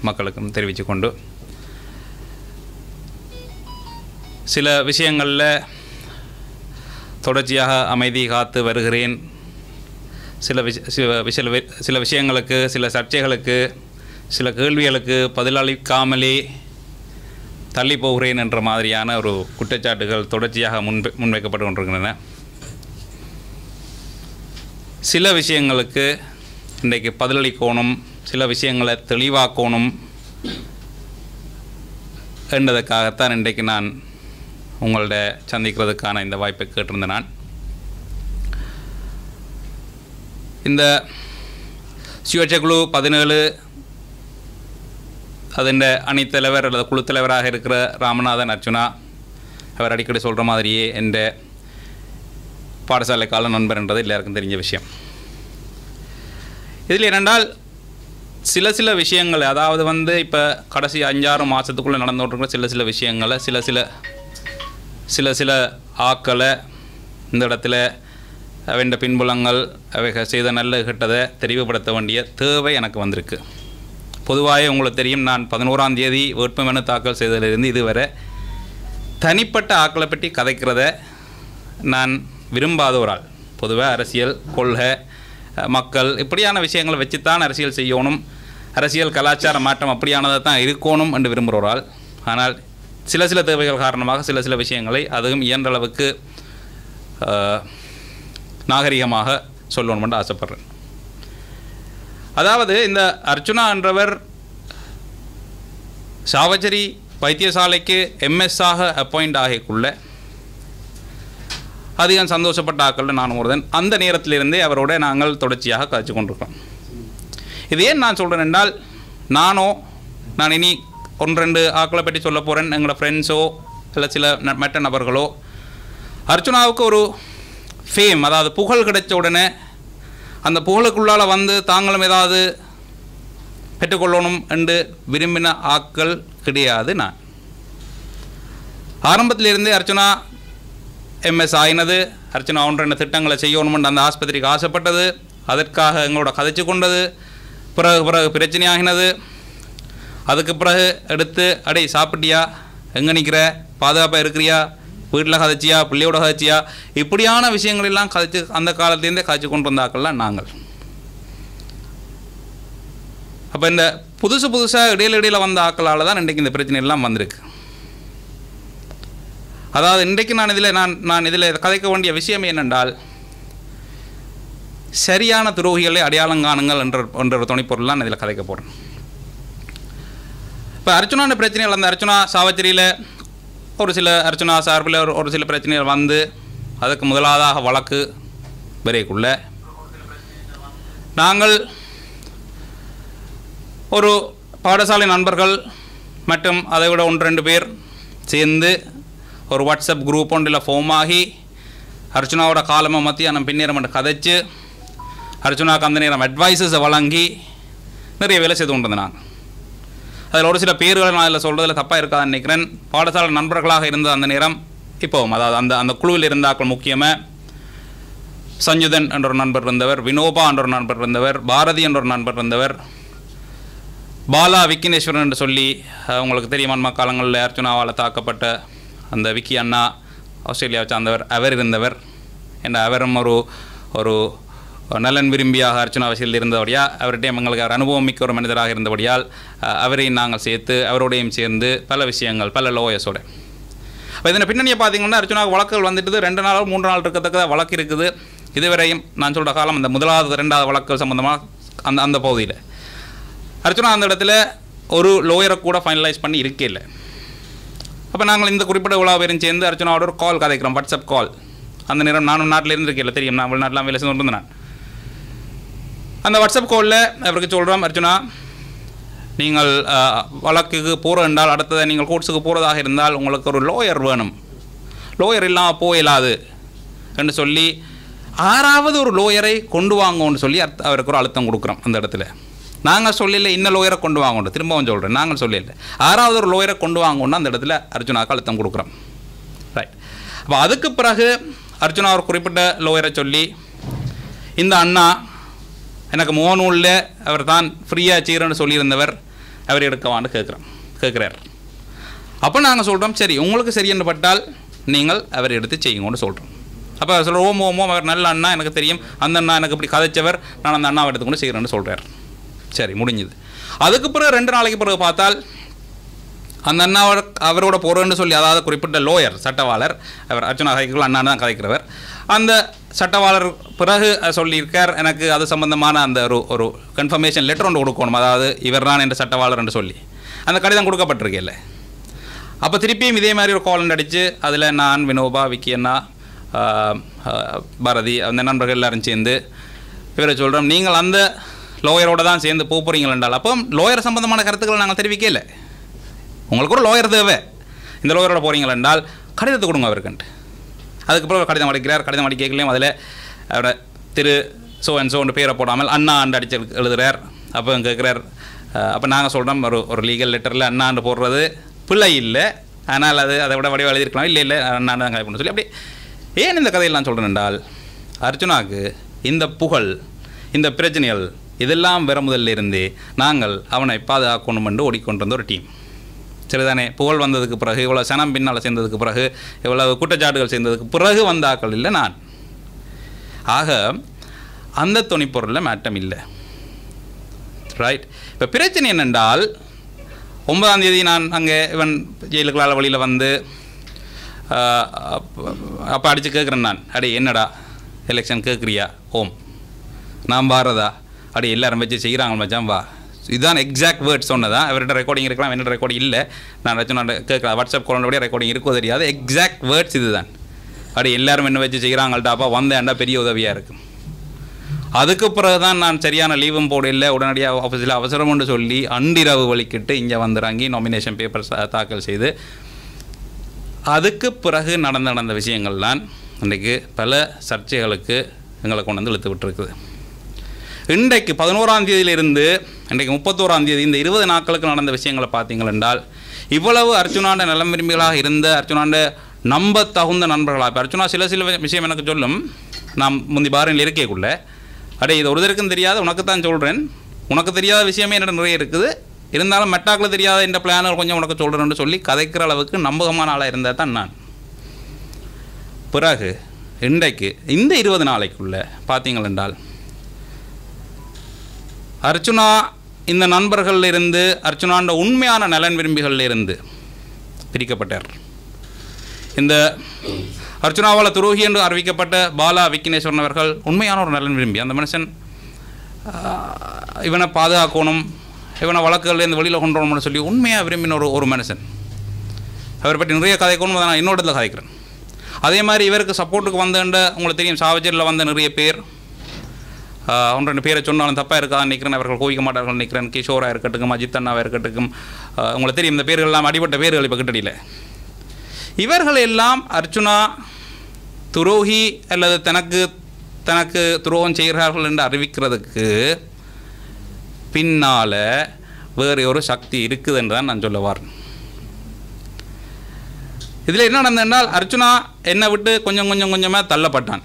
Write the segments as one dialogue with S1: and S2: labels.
S1: மக்களுக்கும் தெரிவித்து கொண்டு சில விஷயங்களில் தொடர்ச்சியாக அமைதி காத்து வருகிறேன் சில விஷ சில சில வி- சில விஷயங்களுக்கு சில சர்ச்சைகளுக்கு சில கேள்விகளுக்கு பதிலளிக்காமலே தள்ளி போகிறேன் என்ற மாதிரியான ஒரு குற்றச்சாட்டுகள் தொடர்ச்சியாக முன் முன்வைக்கப்பட்டு கொண்டிருக்கின்றன சில விஷயங்களுக்கு இன்றைக்கு பதிலளிக்கணும் சில விஷயங்களை தெளிவாக்கணும் என்றதுக்காகத்தான் இன்றைக்கு நான் உங்கள்ட சந்திக்கிறதுக்கான இந்த வாய்ப்பை கேட்டிருந்தேன் நான். இந்த சுயேட்சைக்குழு பதினேழு அதன் அணித்தலைவர் அல்லது குழுத்தலைவராக இருக்கிற ராமநாதன் அர்ச்சுனா அவர் அடிக்கடி சொல்கிற மாதிரியே என்ற பாடசாலை கால நண்பர் என்றது எல்லாருக்கும் தெரிஞ்ச விஷயம். இதில் என்னென்றால் சில சில விஷயங்கள் அதாவது வந்து இப்போ கடைசி அஞ்சாறு மாதத்துக்குள்ளே நடந்துகிட்டு சில சில விஷயங்களை சில சில சில சில ஆக்களை இந்த இடத்துல வேண்ட பின்புலங்கள் அவை செய்த நல்ல கெட்டதை தெரிவுபடுத்த வேண்டிய தேவை எனக்கு வந்திருக்கு. பொதுவாக உங்களுக்கு தெரியும் நான் பதினோராம் தேதி வேட்புமனு தாக்கல் செய்ததிலிருந்து இதுவரை தனிப்பட்ட ஆக்களை பற்றி கதைக்கிறத நான் விரும்பாத ஒரு ஆள். பொதுவாக அரசியல் கொள்கை மக்கள் இப்படியான விஷயங்களை வச்சுத்தான் அரசியல் செய்யணும். அரசியல் கலாச்சார மாற்றம் அப்படியானதாக தான் இருக்கணும் என்று விரும்புகிற ஆனால் சில சில தேவைகள் காரணமாக சில சில விஷயங்களை அதுவும் இயன்ற அளவுக்கு நாகரிகமாக சொல்லணும் என்று ஆசைப்பட்றேன். அதாவது இந்த அர்ச்சுனா என்றவர் சாவச்சேரி வைத்தியசாலைக்கு எம்எஸ்ஸாக அப்பாயிண்ட் ஆகிக்குள்ள அதிகம் சந்தோஷப்பட்ட ஆக்கள் நான் ஒருதன் அந்த நேரத்திலிருந்தே அவரோட நாங்கள் தொடர்ச்சியாக காய்ச்சி கொண்டிருக்கிறோம். இது ஏன் நான் சொல்கிறேன் என்றால் நானோ நான் இனி ஒன்று ரெண்டு ஆக்களை பற்றி சொல்ல போகிறேன் எங்களோட ஃப்ரெண்ட்ஸோ இல்லை சில ந- மற்ற நபர்களோ. அர்ச்சுனாவுக்கு ஒரு ஃபேம் அதாவது புகழ் கிடைச்ச உடனே அந்த புகழுக்குள்ளால் வந்து தாங்களும் ஏதாவது பெற்றுக்கொள்ளணும் என்று விரும்பின ஆக்கள் கிடையாது நான். ஆரம்பத்திலிருந்தே அர்ச்சனா எம்எஸ் ஆயினது. அர்ச்சனா ஒன்று ரெண்டு திட்டங்களை செய்யணும்னு அந்த ஆஸ்பத்திரிக்கு ஆசைப்பட்டது. அதற்காக எங்களோட கதைச்சு கொண்டது. பிறகு பிறகு பிரச்சனையாகினது. அதுக்கு பிறகு எடுத்து அடே சாப்பிட்டியா? எங்கே நிற்கிற பாதுகாப்பாக இருக்கிறியா? வீட்டில் கதைச்சியா? பிள்ளையோட கதைச்சியா? இப்படியான விஷயங்களெல்லாம் கதைச்சு அந்த காலத்துலேருந்தே கதைச்சு கொண்டு வந்தாக்கள்லாம் நாங்கள். அப்போ இந்த புதுசு புதுசாக இடையில இடையில் வந்த ஆக்களால் தான் இன்றைக்கு இந்த பிரச்சனை எல்லாம் வந்திருக்கு. அதாவது இன்றைக்கு நான் இதில் நான் நான் இதில் கதைக்க வேண்டிய விஷயம் என்னென்றால் சரியான துரோகிகளை அடையாளம் காணுங்கள் என்ற என்ற ஒரு துணைப்பொருள் நான் இதில் கதைக்க போகிறேன் இப்போ அர்ச்சனான பிரச்சனைகள் அந்த அர்ச்சனா சாவச்சரியில் ஒரு சில அர்ச்சனா சார்பில் ஒரு ஒரு சில பிரச்சனைகள் வந்து அதுக்கு முதலாவதாக வழக்கு வரைக்குள்ள நாங்கள் ஒரு பாடசாலை நண்பர்கள் மற்றும் அதை விட ஒன்று ரெண்டு பேர் சேர்ந்து ஒரு வாட்ஸ்அப் குரூப் ஒன்றில் ஃபார்ம் ஆகி அர்ச்சனாவோட காலமாக மத்தியானம் பின்னேறம் கதைச்சு அர்ச்சுனாவுக்கு அந்த நேரம் அட்வைசஸை வழங்கி நிறைய வேலை செய்து கொண்டு நான் அதில் ஒரு சில பேர்களை நான் இதில் சொல்கிறதுல தப்பாக இருக்காதுன்னு நினைக்கிறேன். பாடசாலை நண்பர்களாக இருந்த அந்த நேரம் இப்போவும் அதாவது அந்த அந்த குழுவில் இருந்தாக்கள் முக்கியமாக சஞ்சுதன் என்ற ஒரு நண்பர் இருந்தவர் வினோபா என்ற ஒரு நண்பர் இருந்தவர் பாரதி என்ற ஒரு நண்பர் இருந்தவர். பாலா விக்கினேஸ்வரன் என்று சொல்லி அஹ், உங்களுக்கு தெரியுமா காலங்களில் அர்ச்சுனாவால் தாக்கப்பட்ட அந்த விக்கி அண்ணா ஆஸ்திரேலியாவை சார்ந்தவர் அவர் இருந்தவர். என்ற அவரும் ஒரு ஒரு நலன் விரும்பியாக அர்ச்சனா வசதியில் இருந்தபடியால் அவர்கிட்ட எங்களுக்கு அவர் அனுபவம் மிக்க ஒரு மனிதராக இருந்தபடியால் அவரையும் நாங்கள் சேர்த்து அவரோடையும் சேர்ந்து பல விஷயங்கள் பல லோயஸோட. இப்போ இதனை பின்னணியை பார்த்தீங்கன்னா அர்ச்சுனாவுக்கு வழக்குகள் வந்துட்டு ரெண்டு நாள் மூன்று நாள் இருக்கத்தக்க வழக்கு இருக்குது. இதுவரையும் நான் சொல்கிற காலம் அந்த முதலாவது ரெண்டாவது வழக்குகள் சம்மந்தமாக அந்த அந்த பகுதியில். அர்ச்சனா அந்த இடத்துல ஒரு லோயரை கூட ஃபைனலைஸ் பண்ணி இருக்கே இல்லை. அப்போ நாங்கள் இந்த குறிப்பிட்ட உலா பேரும் சேர்ந்து அர்ச்சனாவோட ஒரு கால் கதைக்கிறோம் வாட்ஸ்அப் கால் அந்த நேரம் நானும் நாட்டில் இருந்திருக்கேன் தெரியும். நான் வெளிநாட்டிலாம் வேலை செஞ்சு கொண்டு நான். அந்த வாட்ஸ்அப் காலில் அவருக்கு சொல்கிறோம் அர்ஜுனா நீங்கள் வழக்குக்கு போகிற என்றால் அடுத்தது நீங்கள் கோர்ட்ஸுக்கு போகிறதாக இருந்தால் உங்களுக்கு ஒரு லோயர் வேணும். லோயர் இல்லாமல் போயிடாது என்று சொல்லி ஆறாவது ஒரு லோயரை கொண்டு வாங்கன்னு சொல்லி அர்த்த- அவருக்கு ஒரு அழுத்தம் கொடுக்குறோம் அந்த இடத்துல. நாங்கள் சொல்லல இன்ன லோயரை கொண்டு வாங்கணும் திரும்பவும் சொல்கிறேன் நாங்கள் சொல்லல. ஆறாவது ஒரு லோயரை கொண்டு வாங்கணும்னு அந்த இடத்துல அர்ஜுனாவுக்கு அழுத்தம் கொடுக்குறோம். ரைட் அப்போ அதுக்கு பிறகு அர்ஜுனா ஒரு குறிப்பிட்ட லோயரை சொல்லி இந்த அண்ணா எனக்கு முகநூலில் அவர் தான் ஃப்ரீயாக செய்கிறேன்னு சொல்லியிருந்தவர் அவர் எடுக்கவான்னு கேட்குறோம் கேட்குறார் அப்போ நாங்கள் சொல்கிறோம் சரி உங்களுக்கு சரி என்று பட்டால் நீங்கள் அவர் எடுத்து செய்யுங்கன்னு சொல்கிறோம் அப்போ சொல்கிற ஓம் ஓம் ஓம் அவர் நல்ல அண்ணா எனக்கு தெரியும். அந்த அண்ணா எனக்கு இப்படி கதைச்சவர் நான் அந்த அண்ணாவை எடுத்துக்கொண்டு செய்கிறேன்னு சொல்கிறார் சரி முடிஞ்சுது. அதுக்கு பிறகு ரெண்டு நாளைக்கு பிறகு பார்த்தால் அந்த அண்ணாவோட அவரோட போகிறேன்னு சொல்லி அதாவது குறிப்பிட்ட லோயர் சட்டவாளர் அவர் அர்ச்சனா கதைக்குள்ள அண்ணா தான் கதைக்கிறவர். அந்த சட்டவாளர் பிறகு சொல்லியிருக்கார். எனக்கு அது சம்பந்தமான அந்த ஒரு ஒரு கன்ஃபர்மேஷன் லெட்டர் ஒன்று கொடுக்கணும். அதாவது இவர் தான் என்ற சட்டவாளர் என்று சொல்லி. அந்த கடிதம் கொடுக்கப்பட்டிருக்கேல்ல அப்போ திருப்பியும் இதே மாதிரி ஒரு கால் அடித்து அதில் நான் வினோபா விக்கி அண்ணா பாரதி அந்த நண்பர்கள் எல்லாரும் சேர்ந்து இவரை சொல்கிறோம் நீங்கள் அந்த லோயரோட தான் சேர்ந்து போக போகிறீங்கள் என்றால் அப்போ லோயர் சம்பந்தமான கருத்துக்களை நாங்கள் தெரிவிக்கல. உங்களுக்கு ஒரு லோயர் தேவை. இந்த லோயரோட போகிறீங்கள் என்றால் கடிதத்தை கொடுங்க அவருக்குன்ட்டு அதுக்கப்புறம் ஒரு கடிதம் அடிக்கிறார் கடிதம் அடிக்கலையும் அதில். அவரை திரு சோ அண்ட் சோன்னு பேரை போடாமல் அண்ணா அண்டு அடிச்சு எழுதுகிறார் அப்போ கேட்குறார் அப்போ நாங்கள் சொல்கிறோம் ஒரு ஒரு லீகல் லெட்டரில் அண்ணாண்டு போடுறது பிள்ளை இல்லை. ஆனால் அது அதை விட வடிவம் எழுதியிருக்கலாம். இல்லை இல்லை அண்ணாண்டு தான் கதை சொல்லி அப்படி ஏன் இந்த கதையில் நான் சொல்கிறேன் என்றால் அர்ஜுனாவுக்கு இந்த புகழ் இந்த பிரச்சனைகள் இதெல்லாம் வர முதல்ல இருந்தே நாங்கள் அவனை பாதுகாக்கணும் என்று ஓடிக்கொண்டிருந்த ஒரு டீம் சரிதானே புகழ் வந்ததுக்கு பிறகு இவ்வளோ சனம் பின்னால் சேர்ந்ததுக்கு பிறகு இவ்வளவு குற்றச்சாட்டுகள் சேர்ந்ததுக்கு பிறகு வந்த ஆக்கள் இல்லை நான். ஆக அந்த துணிப்பொருளில் மாற்றம் இல்லை. ரைட் இப்போ பிரச்சனை என்னென்றால் ஒன்பதாம் தேதி நான் அங்கே இவன் ஜெயிலுக்குள்ளால வழியில் வந்து அப்போ அடித்து கேட்குறேன் நான். அடி என்னடா? எலெக்ஷன் கேட்குறியா? ஓம். நான் வாரதா? அடி எல்லாரும் வச்சு செய்கிறாங்க மச்சான் வா. இதுதான் எக்ஸாக்ட் வேர்ட் சொன்னதான் அவர்கிட்ட ரெக்கார்டிங் இருக்கலாம் என்னோட ரெக்கார்டிங் இல்லை. நான் ஏதாச்சும் நான் கேட்கலாம் வாட்ஸ்அப் குழந்தைய ரெக்கார்டிங் இருக்கோ தெரியாது. எக்ஸாக்ட் வேர்ட்ஸ் இதுதான். அப்படி எல்லாரும் என்ன வச்சு செய்கிறாங்கள்டாப்பா வந்தேன்டா பெரிய உதவியாக இருக்கும் அதுக்கு பிறகு தான் நான் சரியான லீவும் போடல. உடனடியாக ஆஃபீஸில் அவசரம்னு சொல்லி அண்டிரவு வலிக்கிட்டு இங்கே வந்துறாங்கி நாமினேஷன் பேப்பர் தாக்கல் செய்து அதுக்கு பிறகு நடந்த நடந்த விஷயங்கள் தான் இன்றைக்கு பல சர்ச்சைகளுக்கு எங்களை கொண்டு வந்து இழுத்து விட்டுருக்குது. இன்றைக்கு பதினோராம் தேதியிலிருந்து இன்றைக்கு முப்பத்தோராம் தேதி இந்த இருபது நாட்களுக்கு நடந்த விஷயங்களை பார்த்தீங்கள் என்றால் இவ்வளவு அர்ச்சுனாண்ட நலம் விரும்பிகளாக இருந்த அர்ச்சுனாண்ட நம்ப தகுந்த நண்பர்களாக இப்போ அர்ச்சுனா சில சில விஷயம் எனக்கு சொல்லும். நாம் முந்தி பாரில் இருக்கேக்குள்ள அடே இது ஒருத்தருக்கும் தெரியாது உனக்கு தான் சொல்கிறேன் உனக்கு தெரியாத விஷயமே என்னோட நிறைய இருக்குது. இருந்தாலும் மெட்டாக்கில் தெரியாத இந்த பிளானை கொஞ்சம் உனக்கு சொல்கிறேன்னு சொல்லி கதைக்கிற அளவுக்கு நம்பகமான ஆளாக இருந்தால் தான் நான். பிறகு இன்றைக்கு இந்த இருபது நாளைக்குள்ளே பார்த்தீங்கள் என்றால் அர்ச்சுனா இந்த நண்பர்களில் இருந்து அர்ச்சுனாண்ட உண்மையான நலன் விரும்பிகளில் இருந்து பிரிக்கப்பட்டார். இந்த அர்ச்சுனாவால் துரோகி என்று அறிவிக்கப்பட்ட பாலா விக்னேஸ்வரன் அவர்கள் உண்மையான ஒரு நலன் விரும்பி அந்த மனுஷன் இவனை பாதுகாக்கணும் இவனை வழக்குகள்லேருந்து வெளியில் கொண்டு வரணும்னு சொல்லி உண்மையாக விரும்பின ஒரு ஒரு மனுஷன். அவரை பற்றி நிறைய கதைக்கணும் அதை நான் இன்னொரு இடத்துல கதைக்கிறேன். அதே மாதிரி இவருக்கு சப்போர்ட்டுக்கு வந்தேன்ட உங்களுக்கு தெரியும் சாவஜரில் வந்த நிறைய பேர் ஒன்று ரெண்டு பேரை சொன்னாலும் தப்பாக இருக்கா நிற்கிறேன் அவர்கள் கோவிக்க மாட்டார்கள் நிற்கிறேன் கிஷோராக இருக்கட்டும் அஜித் அண்ணாவாக இருக்கட்டும். உங்களுக்கு தெரியும் இந்த பேர்கள் எல்லாம் அடிபட்ட பேர்கள் இப்போ கிட்டடியில். இவர்கள் எல்லாம் அர்ச்சுனா துரோகி அல்லது தனக்கு தனக்கு துரோகம் செய்கிறார்கள் என்று அறிவிக்கிறதுக்கு பின்னால் வேறு ஒரு சக்தி இருக்குது என்று தான் நான் சொல்லுவார் இதில் என்ன நடந்ததுனால் அர்ச்சுனா என்னை விட்டு கொஞ்சம் கொஞ்சம் கொஞ்சமாக தள்ளப்பட்டான்.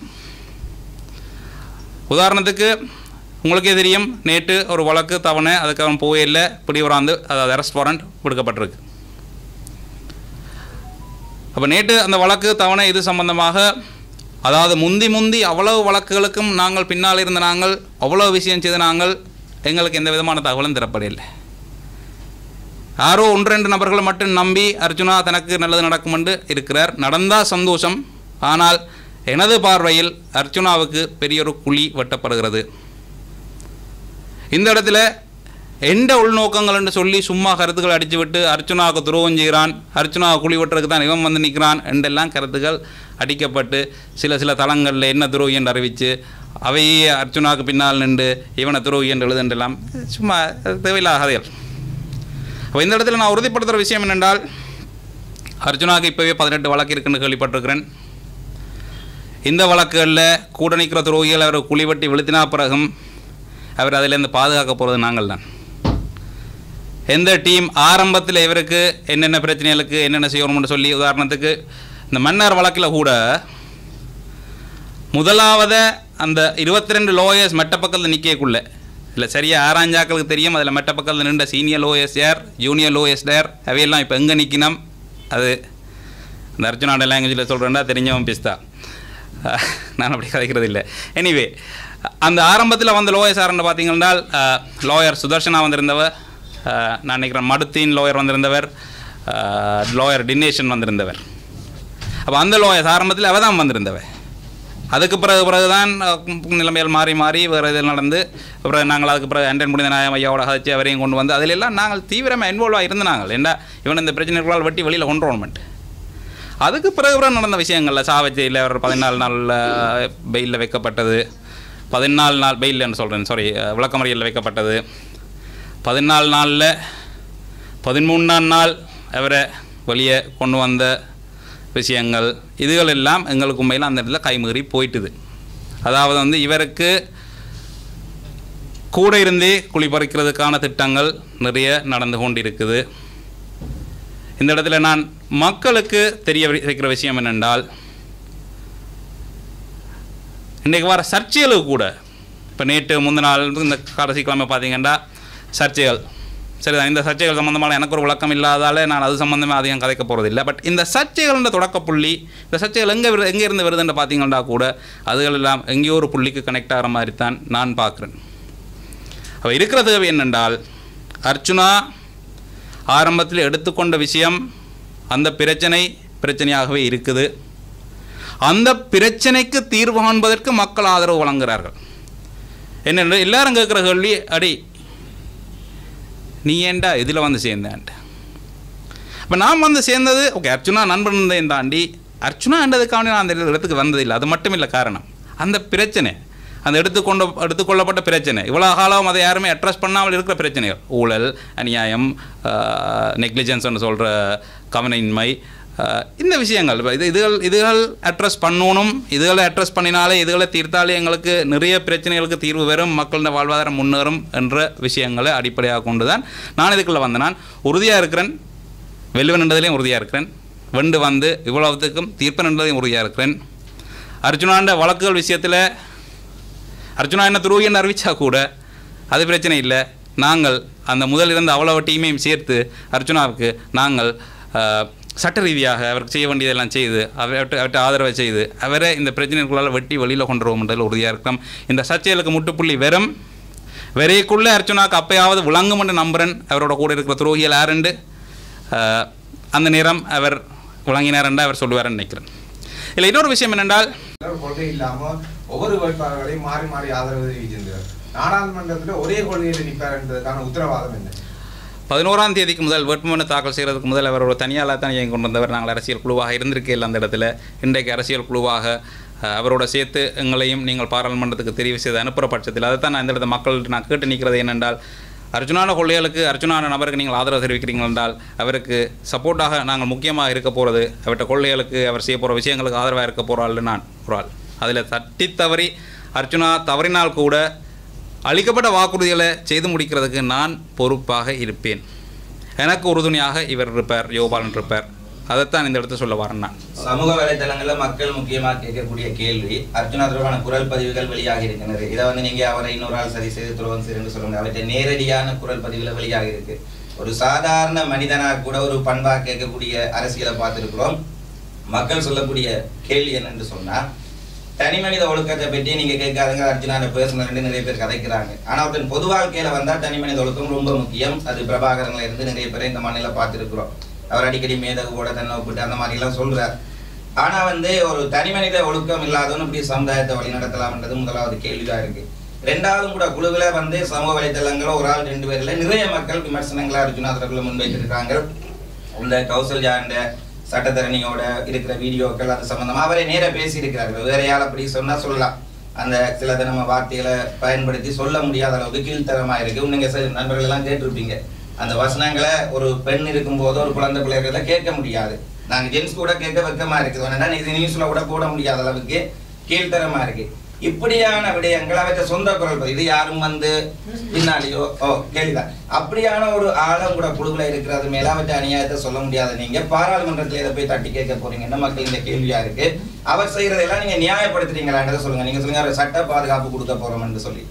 S1: உதாரணத்துக்கு உங்களுக்கே தெரியும் நேற்று ஒரு வழக்கு தவணை அதுக்கு அவன் போயே இல்லை பிடிவராந்து அதாவது அரெஸ்ட் வாரண்ட் கொடுக்கப்பட்டிருக்கு அப்போ நேற்று அந்த வழக்கு தவணை இது சம்பந்தமாக அதாவது முந்தி முந்தி அவ்வளவு வழக்குகளுக்கும் நாங்கள் பின்னால் இருந்த நாங்கள் அவ்வளவு விஷயம் செய்த நாங்கள் எங்களுக்கு எந்த விதமான தகவலும் தரப்படவில்லை. யாரோ ஒன்று ரெண்டு நபர்களை மட்டும் நம்பி அர்ஜுனா தனக்கு நல்லது நடக்கும் என்று இருக்கிறார். நடந்தால் சந்தோஷம். ஆனால் எனது பார்வையில் அர்ச்சுனாவுக்கு பெரிய ஒரு குழி வெட்டப்படுகிறது. இந்த இடத்துல எந்த உள்நோக்கங்கள் என்று சொல்லி சும்மா கருத்துக்கள் அடித்து விட்டு அர்ச்சுனாவுக்கு துரோகம் செய்கிறான் அர்ச்சுனாவை குழி வெட்டுறதுக்கு தான் இவன் வந்து நிற்கிறான் என்றெல்லாம் கருத்துக்கள் அடிக்கப்பட்டு சில சில தளங்களில் என்ன துரோகி என்று அறிவித்து அவையே அர்ச்சுனாவுக்கு பின்னால் நின்று இவனை துரோகி என்று எழுதுன்றெல்லாம் சும்மா தேவையில்லாத கதைகள் அப்போ இந்த இடத்துல நான் உறுதிப்படுத்துகிற விஷயம் என்னென்றால் அர்ஜுனாவுக்கு இப்போவே பதினெட்டு வழக்கு இருக்குன்னு கேள்விப்பட்டிருக்கிறேன். இந்த வழக்குகளில் கூட நிற்கிற துரோகிகள் அவர் குழி வெட்டி வெளுத்தினா பிறகும் அவர் அதிலேருந்து பாதுகாக்க போகிறது நாங்கள் தான். எந்த டீம் ஆரம்பத்தில் இவருக்கு என்னென்ன பிரச்சனைகளுக்கு என்னென்ன செய்யணும்னு சொல்லி உதாரணத்துக்கு இந்த மன்னர் வழக்கில் கூட முதலாவத அந்த இருபத்தி ரெண்டு லோயர்ஸ் மெட்ட பக்கத்தில் நிற்கக்குள்ள இல்லை சரியாக ஆராய்ஞ்சாக்களுக்கு தெரியும் அதில் மெட்ட பக்கத்தில் நின்ற சீனியர் லோயர்ஸ் யார் ஜூனியர் லோயர்ஸ் யார் அவையெல்லாம் இப்போ எங்கே நிற்கணும் அது இந்த அர்ஜுனாட லாங்குவேஜில் சொல்கிறேன்னா தெரிஞ்சவன் பிஸ்தா. நான் அப்படி கதைக்கிறது இல்லை எனிவே அந்த ஆரம்பத்தில் வந்த லோயர் சார்னு பார்த்தீங்கன்னா லோயர் சுதர்ஷனா வந்திருந்தவர் நான் நினைக்கிறேன் மடுத்தீன் லோயர் வந்திருந்தவர் லோயர் டினேஷன் வந்திருந்தவர். அப்போ அந்த லோயர்ஸ் ஆரம்பத்தில் அவ தான் வந்திருந்தவர் அதுக்கு பிறகு பிறகு தான் நிலைமைகள் மாறி மாறி வேறு இதில் நடந்து அப்புறம் நாங்கள் அதுக்கு பிறகு அண்டன் முடிந்த நாயம் ஐயாவோட கதைச்சு அவரையும் கொண்டு வந்து அதிலெல்லாம் நாங்கள் தீவிரமாக இன்வால்வ் இருந்த நாங்கள் என்ன இவன் இந்த பிரச்சனைகளால் வெட்டி வெளியில் கொண்டு வரணுமெண்ட் அதுக்கு பிறகு நடந்த விஷயங்களில் சாவச்சியில் அவர் பதினாலு நாள் பெயிலில் வைக்கப்பட்டது. பதினாலு நாள் பெயில்னு சொல்கிறேன் சாரி விளக்கமறியலில் வைக்கப்பட்டது. பதினாலு நாளில் பதிமூணாம் நாள் அவரை வெளியே கொண்டு வந்த விஷயங்கள் இதுகள் எல்லாம் எங்களுக்கு உண்மையில் அந்த இடத்துல கைமீறி போயிட்டுது. அதாவது வந்து இவருக்கு கூட இருந்தே குழி பறிக்கிறதுக்கான திட்டங்கள் நிறைய நடந்து கொண்டிருக்குது. இந்த இடத்துல நான் மக்களுக்கு தெரிய வைக்கிற விஷயம் என்னென்றால் இன்றைக்கு வர சர்ச்சைகளுக்கு கூட இப்போ நேற்று முந்தின நாள் இந்த கடைசி கிழமை பார்த்தீங்கன்னா சர்ச்சைகள். சரிதான் இந்த சர்ச்சைகள் சம்மந்தமான எனக்கு ஒரு விளக்கம் இல்லாதால நான் அது சம்மந்தமாக அதிகம் கதைக்க போகிறதில்லை பட் இந்த சர்ச்சைகள்ன்ற தொடக்க புள்ளி இந்த சர்ச்சைகள் எங்கே விரு எங்கே இருந்து வருதுன்னு பார்த்தீங்கன்னா கூட அதுகள் எல்லாம் எங்கேயோ ஒரு புள்ளிக்கு கனெக்ட் ஆகிற மாதிரி தான் நான் பார்க்குறேன். அப்போ இருக்கிற தேவை என்னென்றால் அர்ச்சுனா ஆரம்பத்தில் எடுத்துக்கொண்ட விஷயம் அந்த பிரச்சனை பிரச்சனையாகவே இருக்குது. அந்த பிரச்சனைக்கு தீர்வு காண்பதற்கு மக்கள் ஆதரவு வழங்குகிறார்கள். என்னென்ன எல்லாரும் கேட்குற கேள்வி அடி நீ ஏன்டா இதில் வந்து சேர்ந்தேன்ட்டு? இப்போ நான் வந்து சேர்ந்தது ஓகே அர்ச்சுனா நண்பன் இருந்தேன் தாண்டி அர்ச்சுனா என்றதுக்காக நான் அந்த இடத்துக்கு வந்ததில்லை. அது மட்டும் இல்லை காரணம். அந்த பிரச்சனை அந்த எடுத்துக்கொண்ட எடுத்துக்கொள்ளப்பட்ட பிரச்சனை. இவ்வளோ காலம் அதை யாருமே அட்ரஸ் பண்ணாமல் இருக்கிற பிரச்சனைகள் ஊழல் அநியாயம் நெக்லிஜென்ஸ்னு சொல்கிற கவனையின்மை இந்த விஷயங்கள். இப்போ இது இதுகள் இதுகள் அட்ரஸ் பண்ணணும். இதுகளை அட்ரஸ் பண்ணினாலே இதுகளை தீர்த்தாலே எங்களுக்கு நிறைய பிரச்சனைகளுக்கு தீர்வு வரும். மக்களின் வாழ்வாதாரம் முன்னேறும் என்ற விஷயங்களை அடிப்படையாக கொண்டு தான் நான் இதுக்குள்ளே வந்தேன். நான் உறுதியாக இருக்கிறேன். வெல்லுவன் என்றதுலேயும் உறுதியாக இருக்கிறேன். வெண்டு வந்து இவ்வளவுத்துக்கும் தீர்ப்பன் என்றதையும் உறுதியாக இருக்கிறேன். அர்ஜுனாண்ட வழக்குகள் விஷயத்தில் அர்ஜுனா என்ன துருவின்னு அறிவிச்சா கூட அது பிரச்சனை இல்லை. நாங்கள் அந்த முதல் இருந்த அவ்வளவு டீமையும் சேர்த்து அர்ஜுனாவுக்கு நாங்கள் சட்ட ரீதியாக அவருக்கு செய்ய வேண்டியதெல்லாம் செய்து அவர்கிட்ட அவர்கிட்ட ஆதரவை செய்து அவரை இந்த பிரச்சனைகளால் வெட்டி வெளியில் கொண்டு வருவோம்ன்றதில் உறுதியாக இருக்கிறோம் இந்த சர்ச்சைகளுக்கு முட்டுப்புள்ளி வெறும் விரைக்குள்ளே அர்ச்சுனாக்கு அப்பயாவது விளங்கும் என்று நம்புறன். அவரோட கூட இருக்கிற துரோகிகள் யாருண்டு? அந்த நேரம் அவர் விளங்கினார் அவர் சொல்லுவார்னு நினைக்கிறேன். இல்லை இன்னொரு விஷயம் என்னென்றால்
S2: கொள்கை இல்லாம ஒவ்வொரு வேட்பாளர்களையும் மாறி மாறி ஆதரவு தெரிவிச்சிருந்தார் நாடாளுமன்றத்தில் ஒரே கொள்கையில நிற்பார் என்பதற்கான உத்தரவாதம் என்ன?
S1: பதினோராம் தேதிக்கு முதல் வேட்புமனு தாக்கல் செய்கிறதுக்கு முதல் அவர் ஒரு தனியாளாக தான் இயங்கி கொண்டு வந்தவர் நாங்கள் அரசியல் குழுவாக இருந்திருக்கையில் அந்த இடத்துல. இன்றைக்கு அரசியல் குழுவாக அவரோட சேர்த்து எங்களையும் நீங்கள் பாராளுமன்றத்துக்கு தெரிவு செய்து அனுப்புகிற பட்சத்தில் அதை தான் நான் இந்த இடத்துல மக்கள்கிட்ட நான் கேட்டு நிற்கிறது என்னென்றால் அர்ஜுனான கொள்ளைகளுக்கு அர்ஜுனான நபருக்கு நீங்கள் ஆதரவு தெரிவிக்கிறீங்கள் என்றால் அவருக்கு சப்போர்ட்டாக நாங்கள் முக்கியமாக இருக்க போகிறது அவர்கிட்ட கொள்ளைகளுக்கு அவர் செய்ய போகிற விஷயங்களுக்கு ஆதரவாக இருக்க போகிறாள் நான் ஒரு ஆள். அதில் தட்டி தவறி அர்ஜுனா தவறினால் கூட அளிக்கப்பட்ட வாக்குறுதிகளை செய்து முடிக்கிறதுக்கு நான் பொறுப்பாக இருப்பேன். எனக்கு உறுதுணையாக இவர் இருப்பார் யோபாலன் இருப்பார். அதைத்தான் இந்த இடத்துல சொல்ல வரேன் நான்.
S3: சமூக வலைதளங்களில் மக்கள் முக்கியமாக கேட்கக்கூடிய கேள்வி அர்ஜுனா தொடர்பான குரல் பதிவுகள் வெளியாக இருக்கின்றது. இதை வந்து நீங்க அவரை இன்னொரு ஆள் சரி செய்து துரோகம் செய்து சொல்லுங்க அவற்றை நேரடியான குரல் பதிவுல வெளியாக இருக்கு. ஒரு சாதாரண மனிதனாக கூட ஒரு பண்பாக கேட்கக்கூடிய அரசியலை பார்த்திருக்கிறோம். மக்கள் சொல்லக்கூடிய கேள்வி என்னன்னு சொன்னா தனி மனித ஒழுக்கத்தை பற்றி நீங்க கேட்காதுங்க. அர்ஜுனான பேசணும் நிறைய பேர் கதைக்கிறாங்க. ஆனா ஒருத்தன் பொது வாழ்க்கையில வந்தா தனி மனித ஒழுக்கம் ரொம்ப முக்கியம். அது பிரபாகரன்ல இருந்து நிறைய பேரை இந்த மாநில பார்த்துருக்குறோம். அவர் அடிக்கடி மேதகு கூட தன்னை ஒப்பிட்டு அந்த மாதிரி எல்லாம் சொல்றார். ஆனா வந்து ஒரு தனி மனித ஒழுக்கம் இல்லாதவன் இப்படி சமுதாயத்தை வழி நடத்தலாம்ன்றது முதலாவது கேள்விதான் இருக்கு. ரெண்டாவது கூட குழுவில வந்து சமூக வலைதளங்களும் ஒரு ஆள் ரெண்டு பேர்ல நிறைய மக்கள் விமர்சனங்களை அர்ஜுனா தரப்புல முன்வைத்திருக்காங்க இந்த கௌசல்யாண்ட சட்டத்தரணியோட இருக்கிற வீடியோக்கள் அது சம்பந்தமா அவரே நேராக பேசி இருக்கிறார்கள் வேற யார் அப்படி சொன்னா சொல்லலாம். அந்த சில தினம வார்த்தைகளை பயன்படுத்தி சொல்ல முடியாத அளவுக்கு கீழ்த்தரமா இருக்கு. நீங்கள் நண்பர்கள் எல்லாம் கேட்டிருப்பீங்க. அந்த வசனங்களை ஒரு பெண் இருக்கும்போது ஒரு குழந்தை பிள்ளைகளை கேட்க முடியாது. நாங்க ஜென்ஸ் கூட கேட்க வெக்கமா இருக்குது. ஏன்னா இது நியூஸ்ல கூட போட முடியாத அளவுக்கு கீழ்த்தரமா இருக்கு. இப்படியான விடயங்கள் அவற்றை சொந்த குரல் இது யாரும் வந்து பின்னாலேயோ ஓ கேள்விதான். அப்படியான ஒரு ஆழம் கூட குழுவில் இருக்கிறது மேல அவற்றை அநியாயத்தை சொல்ல முடியாத. நீங்க பாராளுமன்றத்துல இதை போய் தட்டி கேட்க போறீங்கன்னா மக்கள் இந்த கேள்வியா இருக்கு? அவர் செய்யறதெல்லாம் நீங்க நியாயப்படுத்துறீங்களான்றதை சொல்லுங்க. நீங்க சொல்லுங்க சட்ட பாதுகாப்பு கொடுக்க போறோம்னு சொல்லி.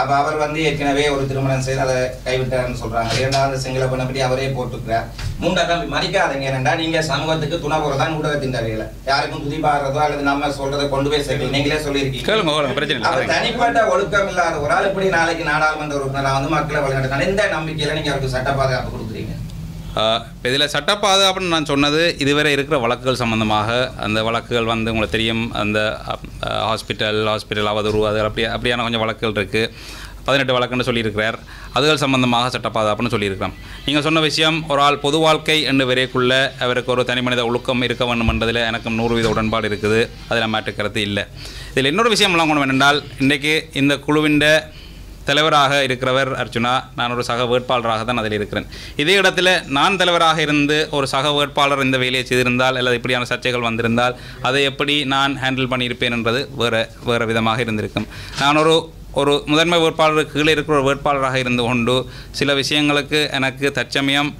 S3: அப்ப அவர் வந்து ஏற்கனவே ஒரு திருமணம் செய்து அதை கைவிட்டார்னு சொல்றாங்க. இரண்டாவது சிங்கள பெண்ணை பற்றி அவரே போட்டுக்கிறார். மூன்றாவது நம்பி மதிக்காதீங்க என்னடா நீங்க சமூகத்துக்கு துணை போறதான் ஊடகத்தின் வேலை யாருக்கும் துதி பாடுறதோ அல்லது நம்ம சொல்றதை கொண்டு போய் சேர்க்கல. நீங்களே சொல்லியிருக்கீங்க. அவர் தனிப்பட்ட ஒழுக்கம் இல்லாத ஒரு ஆள் எப்படி நாளைக்கு நாடாளுமன்ற உறுப்பினரா வந்து மக்களை வழிநடத்தினார். எந்த நம்பிக்கையில நீங்க அவருக்கு சட்ட பாதுகாப்பு இப்போ
S1: இதில் சட்ட பாதுகாப்புன்னு நான் சொன்னது இதுவரை இருக்கிற வழக்குகள் சம்மந்தமாக அந்த வழக்குகள் வந்து உங்களுக்கு தெரியும். அந்த ஹாஸ்பிட்டல் ஹாஸ்பிட்டல் அவதூறு அது அப்படி அப்படியான கொஞ்சம் வழக்குகள் இருக்குது பதினெட்டு வழக்குன்னு சொல்லியிருக்கிறார். அதுகள் சம்பந்தமாக சட்ட பாதுகாப்புன்னு சொல்லியிருக்கிறோம். நீங்கள் சொன்ன விஷயம் ஒரு ஆள் பொது வாழ்க்கை என்று வரைக்குள்ள அவருக்கு ஒரு தனி மனித ஒழுக்கம் இருக்க வேண்டும் எனக்கும் நூறு வீத உடன்பாடு இருக்குது. அதில் மாற்றுக்கிறது இல்லை. இதில் இன்னொரு விஷயம் எல்லாம் கொண்டு என்னென்றால் இன்றைக்கு இந்த குழுவின் தலைவராக இருக்கிறவர் அர்ஜுனா நான் ஒரு சக வேட்பாளராக தான் அதில் இருக்கிறேன். இதே இடத்துல நான் தலைவராக இருந்து ஒரு சக வேட்பாளர் இந்த வேலையை செய்திருந்தால் அல்லது இப்படியான சர்ச்சைகள் வந்திருந்தால் அதை எப்படி நான் ஹேண்டில் பண்ணியிருப்பேன் என்பது வேறு வேறு விதமாக இருந்திருக்கும். நான் ஒரு ஒரு முதன்மை வேட்பாளருக்கு கீழே இருக்கிற ஒரு வேட்பாளராக இருந்து கொண்டு சில விஷயங்களுக்கு எனக்கு தற்சமயம்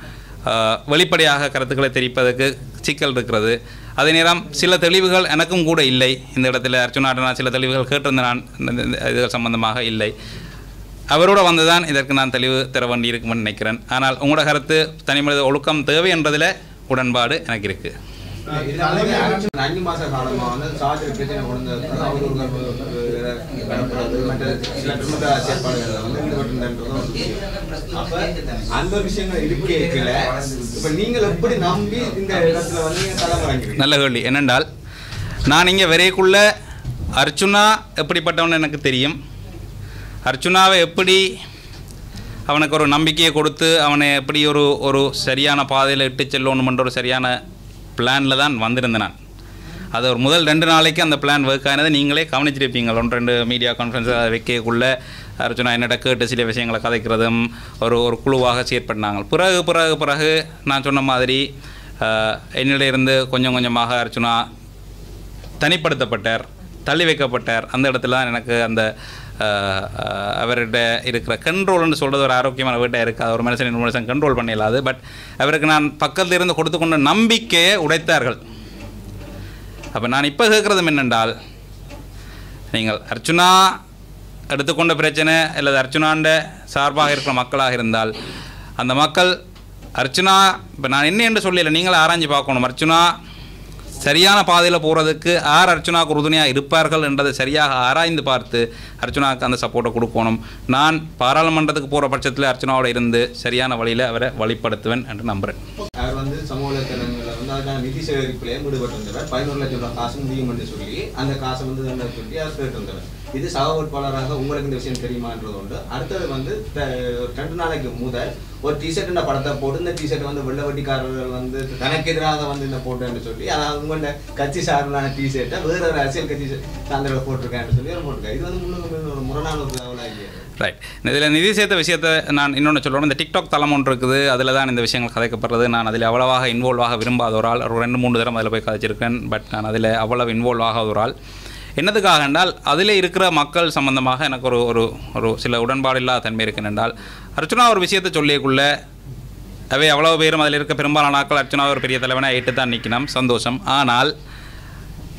S1: வெளிப்படையாக கருத்துக்களை தெரிவிப்பதற்கு சிக்கல் இருக்கிறது. அதே நேரம் சில தெளிவுகள் எனக்கும் கூட இல்லை. இந்த இடத்துல அர்ச்சுனாட்ட நான் சில தெளிவுகள் கேட்டிருந்தேன். நான் இந்த- இது சம்பந்தமாக இல்லை. அவரோட வந்து தான் இதற்கு நான் தெளிவு தர வேண்டி இருக்கும்னு நினைக்கிறேன். ஆனால் உங்களோட கருத்து தனிமனித ஒழுக்கம் தேவை என்பதில் உடன்பாடு எனக்கு இருக்குது நல்ல கேள்வி. என்னென்றால் நான் இங்கே வரைக்குள்ள அர்ச்சுனா எப்படிப்பட்டவன் எனக்கு தெரியும். அர்ச்சுனாவை எப்படி அவனுக்கு ஒரு நம்பிக்கையை கொடுத்து அவனை எப்படி ஒரு ஒரு சரியான பாதையில் இட்டு செல்லணுமென்ற ஒரு சரியான பிளானில் தான் வந்திருந்தேன். நான் அது ஒரு முதல் ரெண்டு நாளைக்கு அந்த பிளான் ஒர்க் ஆனதை நீங்களே கவனிச்சிருப்பீங்க ஒன்று ரெண்டு மீடியா கான்ஃபரன்ஸ் வைக்கக்குள்ளே அர்ச்சனா என்னிட கேட்டு சில விஷயங்களை கதைக்கிறதும் ஒரு ஒரு குழுவாக செயற்பட்டாங்க. பிறகு பிறகு பிறகு நான் சொன்ன மாதிரி ஆஹ், என்னிட இருந்து கொஞ்சம் கொஞ்சமாக அர்ச்சுனா தனிப்படுத்தப்பட்டார் தள்ளி வைக்கப்பட்டார். அந்த இடத்துல தான் எனக்கு அந்த அவர்கிட்ட இருக்கிற கண்ட்ரோல்னு சொல்கிறது ஒரு ஆரோக்கியமான வீட்டை இருக்காது. ஒரு மனுஷன் இன்னொரு மனுஷன் கண்ட்ரோல் பண்ணிடலாது பட் அவருக்கு நான் பக்கத்தில் இருந்து கொடுத்து கொண்ட நம்பிக்கையை உடைத்தார்கள். அப்போ நான் இப்போ கேட்குறதும் என்னென்றால் நீங்கள் அர்ச்சுனா எடுத்துக்கொண்ட பிரச்சனை அல்லது அர்ச்சுனாண்ட சார்பாக இருக்கிற மக்களாக இருந்தால் அந்த மக்கள் அர்ச்சுனா இப்போ நான் என்ன என்று சொல்லலை நீங்களும் ஆராய்ஞ்சு பார்க்கணும். அர்ச்சுனா சரியான பாதையில் போகிறதுக்கு ஆர் அர்ச்சனாவுக்கு உறுதுணையாக இருப்பார்கள் என்றதை சரியாக ஆராய்ந்து பார்த்து அர்ச்சனாவுக்கு அந்த சப்போர்ட்டை கொடுக்கணும். நான் பாராளுமன்றத்துக்கு போகிற பட்சத்தில் அர்ச்சனாவோட இருந்து சரியான வழியில் அவரை வழிப்படுத்துவேன் என்று நம்புகிறேன்
S4: அவர் வந்து சமூக வலைத்தளங்களில் வந்து அதுக்கான நிதி சேகரிப்புலையும் ஈடுபட்டிருந்தவர். பதினோரு லட்சம் காசு முடியும் என்று சொல்லி அந்த காசை வந்து சொல்லி அவர் கேட்டிருந்தவர் இது சக வேட்பாளராக உங்களுக்கு இந்த விஷயம் தெரியுமான்றது உண்டு. அடுத்தது வந்து ஒரு ரெண்டு நாளைக்கு முதல் ஒரு டிஷர்ட் படத்தை போட்டு இந்த டிஷர்ட் வந்து வெள்ள வட்டிக்காரர்கள் வந்து தனக்கு எதிராக வந்து இந்த போட்டேன்னு சொல்லி அதாவது உங்களோட கட்சி சார்பிலான டிஷர்ட்டை வேற ஒரு அரசியல் கட்சி சார்ந்தவர்கள் போட்டிருக்கேன்னு சொல்லி அவர் போட்டிருக்காரு இது வந்து முன்னுக்கு ஒரு முரணான ஒரு தகவலாக
S1: ரைட் இதில் நிதி சேர்த்த விஷயத்தை நான் இன்னொன்று சொல்லணும். இந்த டிக்டாக் தளம் ஒன்று இருக்குது. அதில் தான் இந்த விஷயங்கள் கதைக்கப்படுறது. நான் அதில் அவ்வளவாக இன்வால்வ் ஆக விரும்பாத ஒரு ஆள் ஒரு ரெண்டு மூணு தரம் அதில் போய் கதைச்சிருக்கேன். பட் நான் அதில் அவ்வளவு இன்வால்வ் ஆகாத ஒரு ஆள் என்னதுக்காக என்றால் அதில் இருக்கிற மக்கள் சம்பந்தமாக எனக்கு ஒரு ஒரு ஒரு சில உடன்பாடு இல்லாத தன்மை இருக்குன்னு என்றால் அர்ச்சுனா ஒரு விஷயத்தை சொல்லியக்குள்ள அவை அவ்வளோ பேரும் அதில் இருக்க பெரும்பாலான நாட்கள் அர்ச்சனா ஒரு பெரிய தலைவனை ஏற்று தான் நிற்கணும் சந்தோஷம். ஆனால்